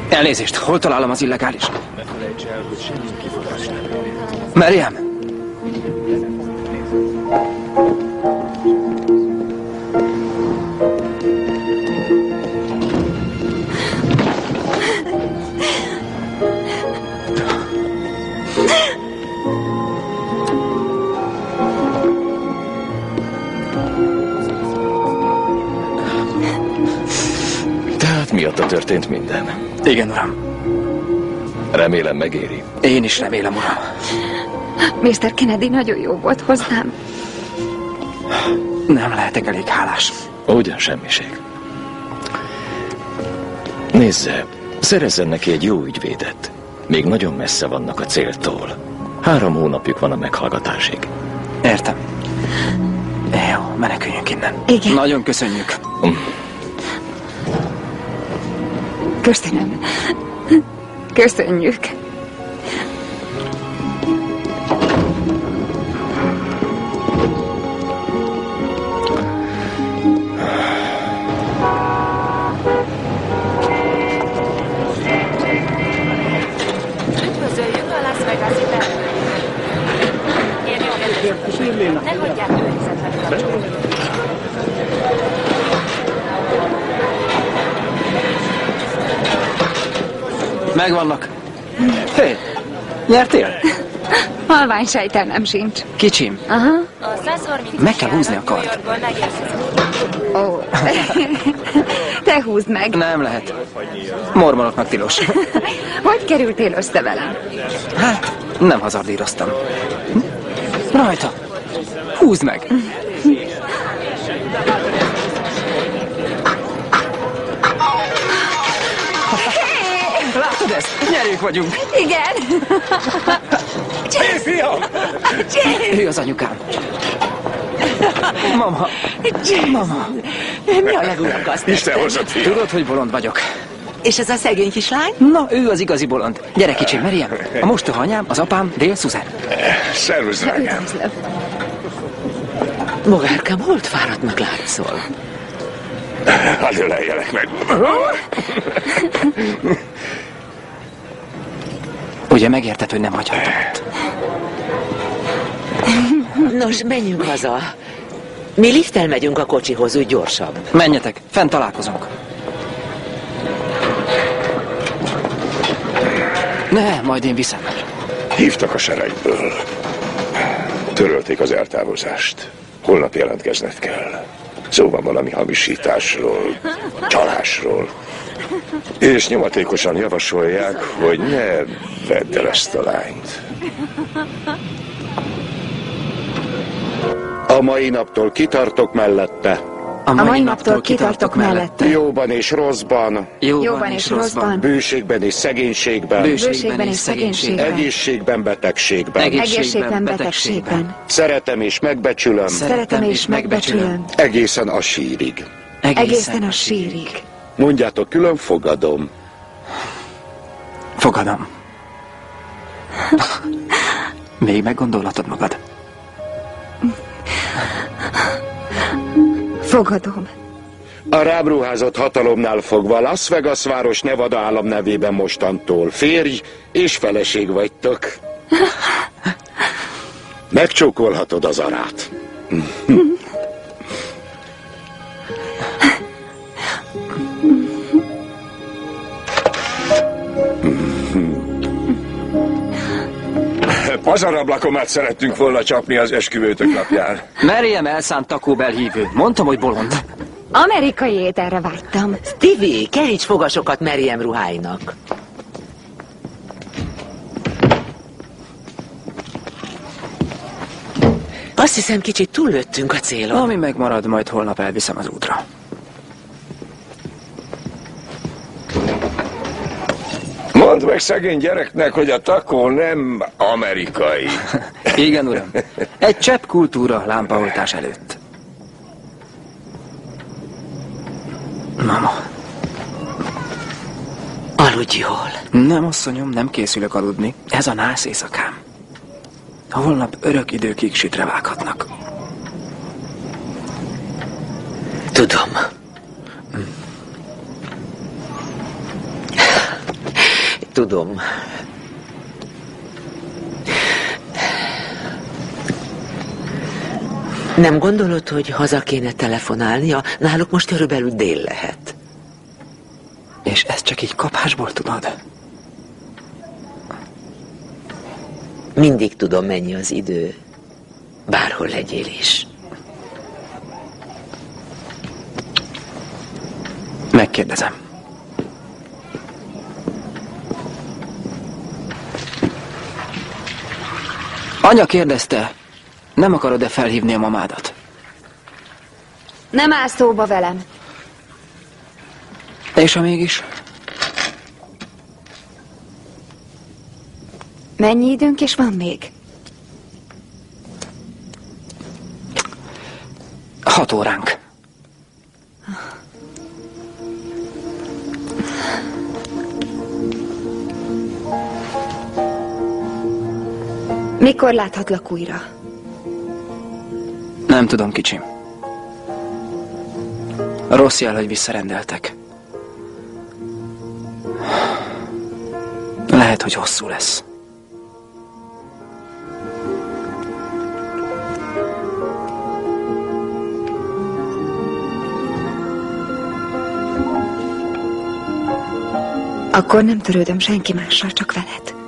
[SPEAKER 2] Elnézést, hol találom az illegális?
[SPEAKER 1] Ne felejts el, hogy semmi kifogás nem
[SPEAKER 2] Meriem!
[SPEAKER 1] Történt minden.
[SPEAKER 2] Igen, uram.
[SPEAKER 1] Remélem megéri.
[SPEAKER 2] Én is remélem, uram.
[SPEAKER 9] Mr. Kennedy nagyon jó volt hozzám.
[SPEAKER 2] Nem lehetek elég hálás.
[SPEAKER 1] Ugyan semmiség. Nézze, szerezzen neki egy jó ügyvédet. Még nagyon messze vannak a céltól. Három hónapjuk van a meghallgatásig.
[SPEAKER 2] Értem. Jó, meneküljünk innen.
[SPEAKER 9] Igen.
[SPEAKER 2] Nagyon köszönjük.
[SPEAKER 9] Köszönöm. Köszönjük.
[SPEAKER 19] Üdvözöljük a
[SPEAKER 2] nyertél?
[SPEAKER 9] Halvány sejtelmem sincs.
[SPEAKER 2] Kicsim,
[SPEAKER 9] Aha.
[SPEAKER 19] A 130
[SPEAKER 2] Meg kell húzni a kart.
[SPEAKER 9] Ó. Te húzd meg.
[SPEAKER 2] nem lehet. Mormonoknak tilos.
[SPEAKER 9] Hogy kerültél össze velem?
[SPEAKER 2] Hát, nem hazardíroztam. Rajta. Húzd meg. Nyerők vagyunk.
[SPEAKER 9] Igen.
[SPEAKER 2] Férfiam! Ő az anyukám. Mama. Mama.
[SPEAKER 3] Mi a leguragasztó?
[SPEAKER 2] Isten hozott Tudod, hogy bolond vagyok.
[SPEAKER 3] És ez a szegény kislány?
[SPEAKER 2] Na, ő az igazi bolond. Gyere kicsi, Meriem. A mostoha anyám, az apám, Dél Susan.
[SPEAKER 5] Szervusz, drágám.
[SPEAKER 3] Mogárkám, holt fáradtnak látszol?
[SPEAKER 5] Hadd öleljelek meg.
[SPEAKER 2] Ugye megérted, hogy nem hagyhatom ott.
[SPEAKER 3] Nos, menjünk haza. Mi lifttel megyünk a kocsihoz, úgy gyorsabb.
[SPEAKER 2] Menjetek, fent találkozunk. Ne, majd én viszem.
[SPEAKER 5] Hívtak a seregből. Törölték az eltávozást. Holnap jelentkezned kell. Szó van valami hamisításról, csalásról. És nyomatékosan javasolják, hogy ne vedd el ezt a lányt. A mai naptól kitartok mellette.
[SPEAKER 9] A mai naptól kitartok mellette.
[SPEAKER 5] Jóban és rosszban.
[SPEAKER 9] Jóban és rosszban.
[SPEAKER 5] Bőségben és szegénységben.
[SPEAKER 9] Bőségben és szegénységben.
[SPEAKER 5] Egészségben, betegségben.
[SPEAKER 9] Egészségben, betegségben.
[SPEAKER 5] Szeretem és megbecsülöm.
[SPEAKER 9] Szeretem és megbecsülöm.
[SPEAKER 5] Egészen a sírig.
[SPEAKER 9] Egészen a sírig.
[SPEAKER 5] Mondjátok, külön fogadom.
[SPEAKER 2] Fogadom. Még meggondolhatod magad.
[SPEAKER 9] Fogadom.
[SPEAKER 5] A rábruházott hatalomnál fogva Las Vegas város Nevada állam nevében mostantól férj és feleség vagytok. Megcsókolhatod az arát.
[SPEAKER 27] Pazarablakomát szerettünk volna csapni az esküvőtök napján.
[SPEAKER 2] Meriem elszánt Taco Bell hívő. Mondtam, hogy bolond.
[SPEAKER 9] Amerikai ételre vágytam.
[SPEAKER 3] Stevie, keríts fogasokat Meriem ruháinak. Azt hiszem, kicsit túllőttünk a célon.
[SPEAKER 2] Ami megmarad, majd holnap elviszem az útra.
[SPEAKER 27] Mondd meg szegény gyereknek, hogy a takó nem amerikai.
[SPEAKER 2] Igen, uram. Egy csepp kultúra lámpaoltás előtt. Mama.
[SPEAKER 3] Aludj jól.
[SPEAKER 2] Nem, asszonyom, nem készülök aludni. Ez a nász éjszakám. Holnap örök időkig sitre vághatnak.
[SPEAKER 3] Tudom. Tudom. Nem gondolod, hogy haza kéne telefonálnia? Náluk most körülbelül dél lehet.
[SPEAKER 2] És ezt csak így kapásból tudod?
[SPEAKER 3] Mindig tudom, mennyi az idő. Bárhol legyél is.
[SPEAKER 2] Megkérdezem. Anya kérdezte, nem akarod-e felhívni a mamádat?
[SPEAKER 9] Nem áll szóba velem.
[SPEAKER 2] És ha mégis?
[SPEAKER 9] Mennyi időnk is van még?
[SPEAKER 2] Hat óránk.
[SPEAKER 9] Mikor láthatlak újra?
[SPEAKER 2] Nem tudom, kicsim. Rossz jel, hogy visszarendeltek. Lehet, hogy hosszú lesz.
[SPEAKER 16] Akkor nem törődöm senki mással, csak veled.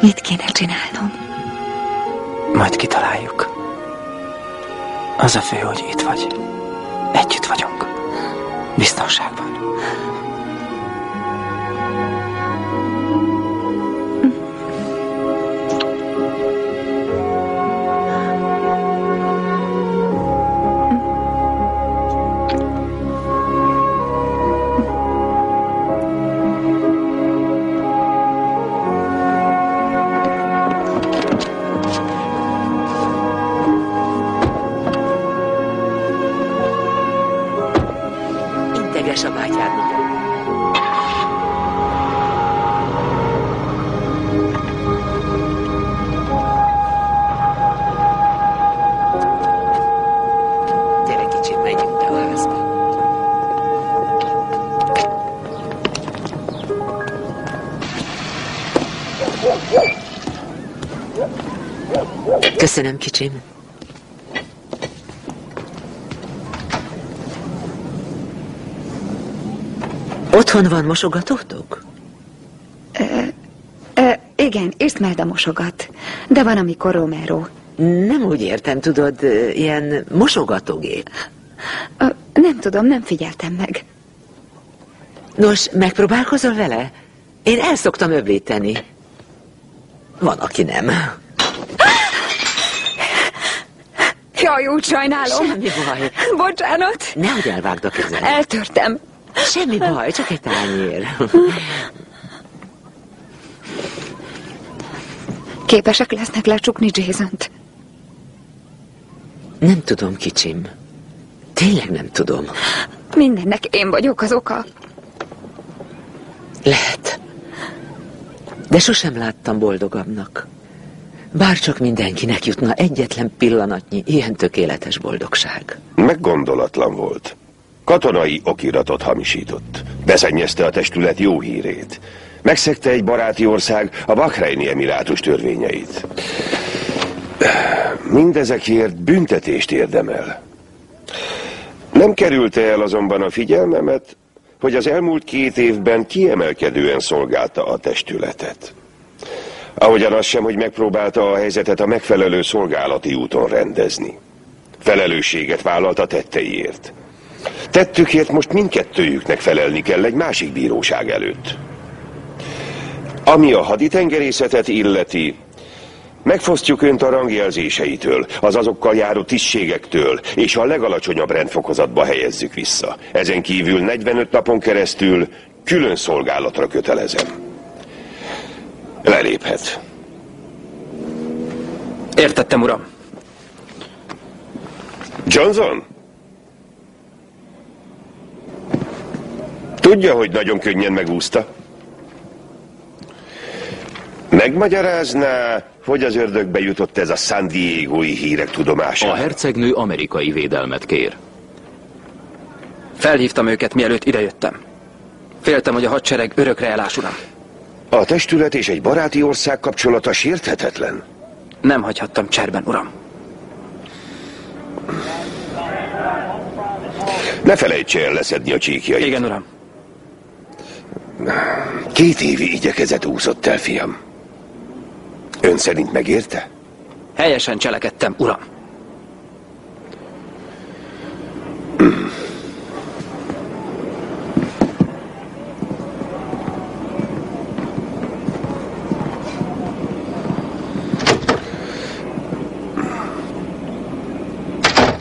[SPEAKER 16] Mit kéne csinálnom?
[SPEAKER 2] Majd kitaláljuk. Az a fő, hogy itt vagy. Együtt vagyunk. Biztonságban.
[SPEAKER 3] Kicsim. Otthon van mosogatótok?
[SPEAKER 16] E, igen, Iszmelda mosogat. De van, amikor Romero.
[SPEAKER 3] Nem úgy értem, tudod, ilyen mosogatógép.
[SPEAKER 16] Ö, nem tudom, nem figyeltem meg.
[SPEAKER 3] Nos, megpróbálkozol vele? Én el szoktam öblíteni. Van, aki nem.
[SPEAKER 16] Jaj, úgy sajnálom.
[SPEAKER 3] Semmi baj.
[SPEAKER 16] Bocsánat.
[SPEAKER 3] Nehogy elvágd a kezem.
[SPEAKER 16] Eltörtem.
[SPEAKER 3] Semmi baj, csak egy tányér.
[SPEAKER 16] Képesek lesznek lecsukni Jason-t.
[SPEAKER 3] Nem tudom, kicsim. Tényleg nem tudom.
[SPEAKER 16] Mindennek én vagyok az oka.
[SPEAKER 3] Lehet. De sosem láttam boldogabbnak. Bárcsak mindenkinek jutna egyetlen pillanatnyi ilyen tökéletes boldogság.
[SPEAKER 17] Meggondolatlan volt. Katonai okiratot hamisított. Beszennyezte a testület jó hírét. Megszegte egy baráti ország a Bahreini Emirátus törvényeit. Mindezekért büntetést érdemel. Nem kerülte el azonban a figyelmemet, hogy az elmúlt két évben kiemelkedően szolgálta a testületet. Ahogyan az sem, hogy megpróbálta a helyzetet a megfelelő szolgálati úton rendezni. Felelősséget vállalt a tetteiért. Tettükért most mindkettőjüknek felelni kell egy másik bíróság előtt. Ami a haditengerészetet illeti, megfosztjuk önt a rangjelzéseitől, az azokkal járó tisztségektől, és a legalacsonyabb rendfokozatba helyezzük vissza. Ezen kívül 45 napon keresztül külön szolgálatra kötelezem. Leléphet.
[SPEAKER 2] Értettem, uram.
[SPEAKER 17] Johnson? Tudja, hogy nagyon könnyen megúszta? Megmagyarázná, hogy az ördögbe jutott ez a San Diego-i hírek tudomása?
[SPEAKER 1] A hercegnő amerikai védelmet kér.
[SPEAKER 2] Felhívtam őket, mielőtt idejöttem. Féltem, hogy a hadsereg örökre elás, uram.
[SPEAKER 17] A testület és egy baráti ország kapcsolata sérthetetlen.
[SPEAKER 2] Nem hagyhattam cserben, uram.
[SPEAKER 17] Ne felejtse el leszedni a csíkjait.
[SPEAKER 2] Igen, uram.
[SPEAKER 17] Két évi igyekezet úszott el, fiam. Ön szerint megérte?
[SPEAKER 2] Helyesen cselekedtem, uram.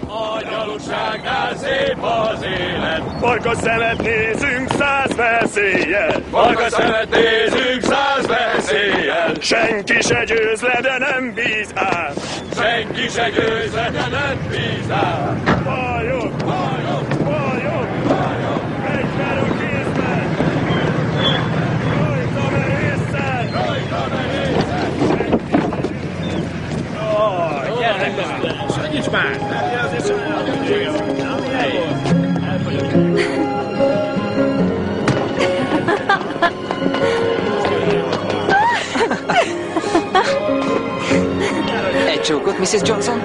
[SPEAKER 28] Angyalúságnál szép az élet. Marka szemet nézünk száz veszéllyel. Marka szemet nézünk száz veszéllyel. Senki se győz le, de nem bíz át. Senki se győz le, de nem bíz át. Bajok, bajok, bajok, bajok. Fegyverünk kézben. Rajta merészen. Rajta merészen. Gyertek! Segíts már!
[SPEAKER 2] Mrs. Johnson?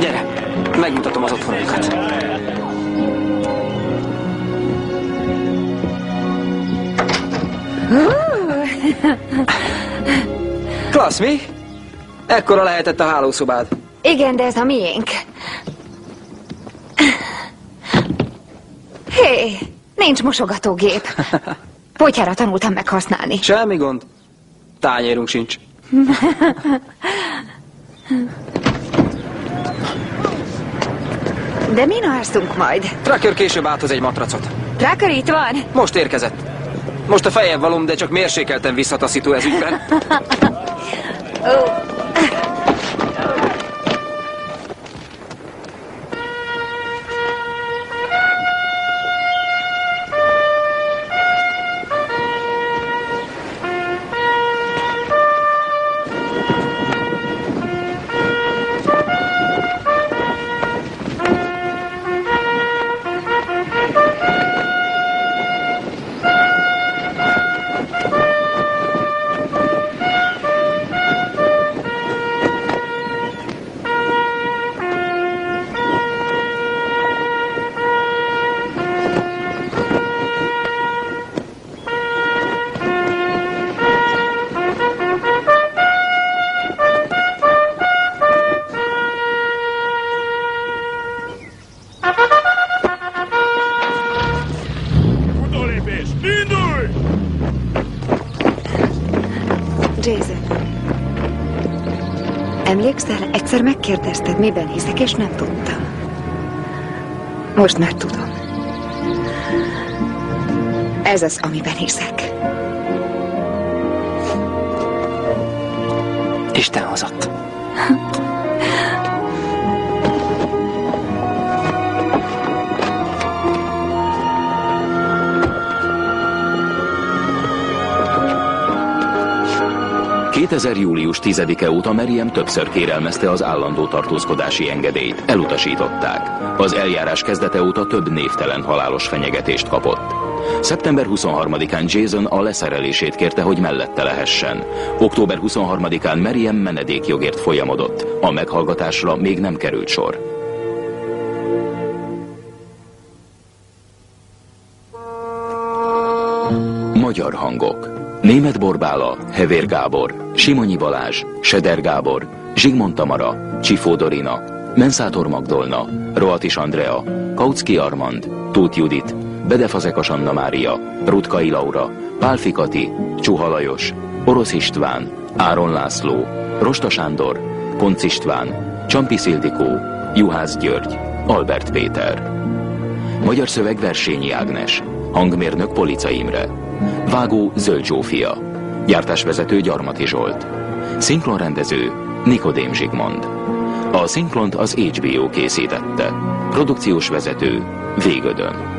[SPEAKER 2] Gyere, megmutatom az otthonukat. Klassz, mi? Ekkora lehetett a hálószobád.
[SPEAKER 9] Igen, de ez a miénk. Hé, nincs mosogatógép. Potyára tanultam meg használni.
[SPEAKER 2] Semmi gond. Tányérunk sincs.
[SPEAKER 9] De mi áztunk majd?
[SPEAKER 2] Tracker később áthoz egy matracot.
[SPEAKER 9] Tracker itt van?
[SPEAKER 2] Most érkezett. Most a fejem valom, de csak mérsékelten visszataszító ez ügyben.
[SPEAKER 9] Ó,
[SPEAKER 16] megkérdezted, miben hiszek, és nem tudtam. Most már tudom. Ez az, amiben hiszek.
[SPEAKER 2] Isten hozott.
[SPEAKER 1] ...2000. július 10-e óta Meriem többször kérelmezte az állandó tartózkodási engedélyt. Elutasították. Az eljárás kezdete óta több névtelen halálos fenyegetést kapott. Szeptember 23-án Jason a leszerelését kérte, hogy mellette lehessen. Október 23-án Meriem menedékjogért folyamodott. A meghallgatásra még nem került sor. Magyar hangok. Német Borbála, Hevér Gábor, Simonyi Balázs, Seder Gábor, Zsigmond Tamara, Csifó Dorina, Menszátor Magdolna, Roatis Andrea, Kautsky Armand, Tóth Judit, Bedefazekas Anna Mária, Rutkai Laura, Pálfi Kati, Csuha Lajos, Orosz István, Áron László, Rosta Sándor, Konc István, Csampi Szildikó, Juhász György, Albert Péter. Magyar szöveg Versényi Ágnes, hangmérnök Polica Imre, vágó Zöld Zsófia, gyártásvezető Gyarmati Zsolt, szinkronrendező Nikodém Zsigmond. A szinkront az HBO készítette, produkciós vezető Végödön.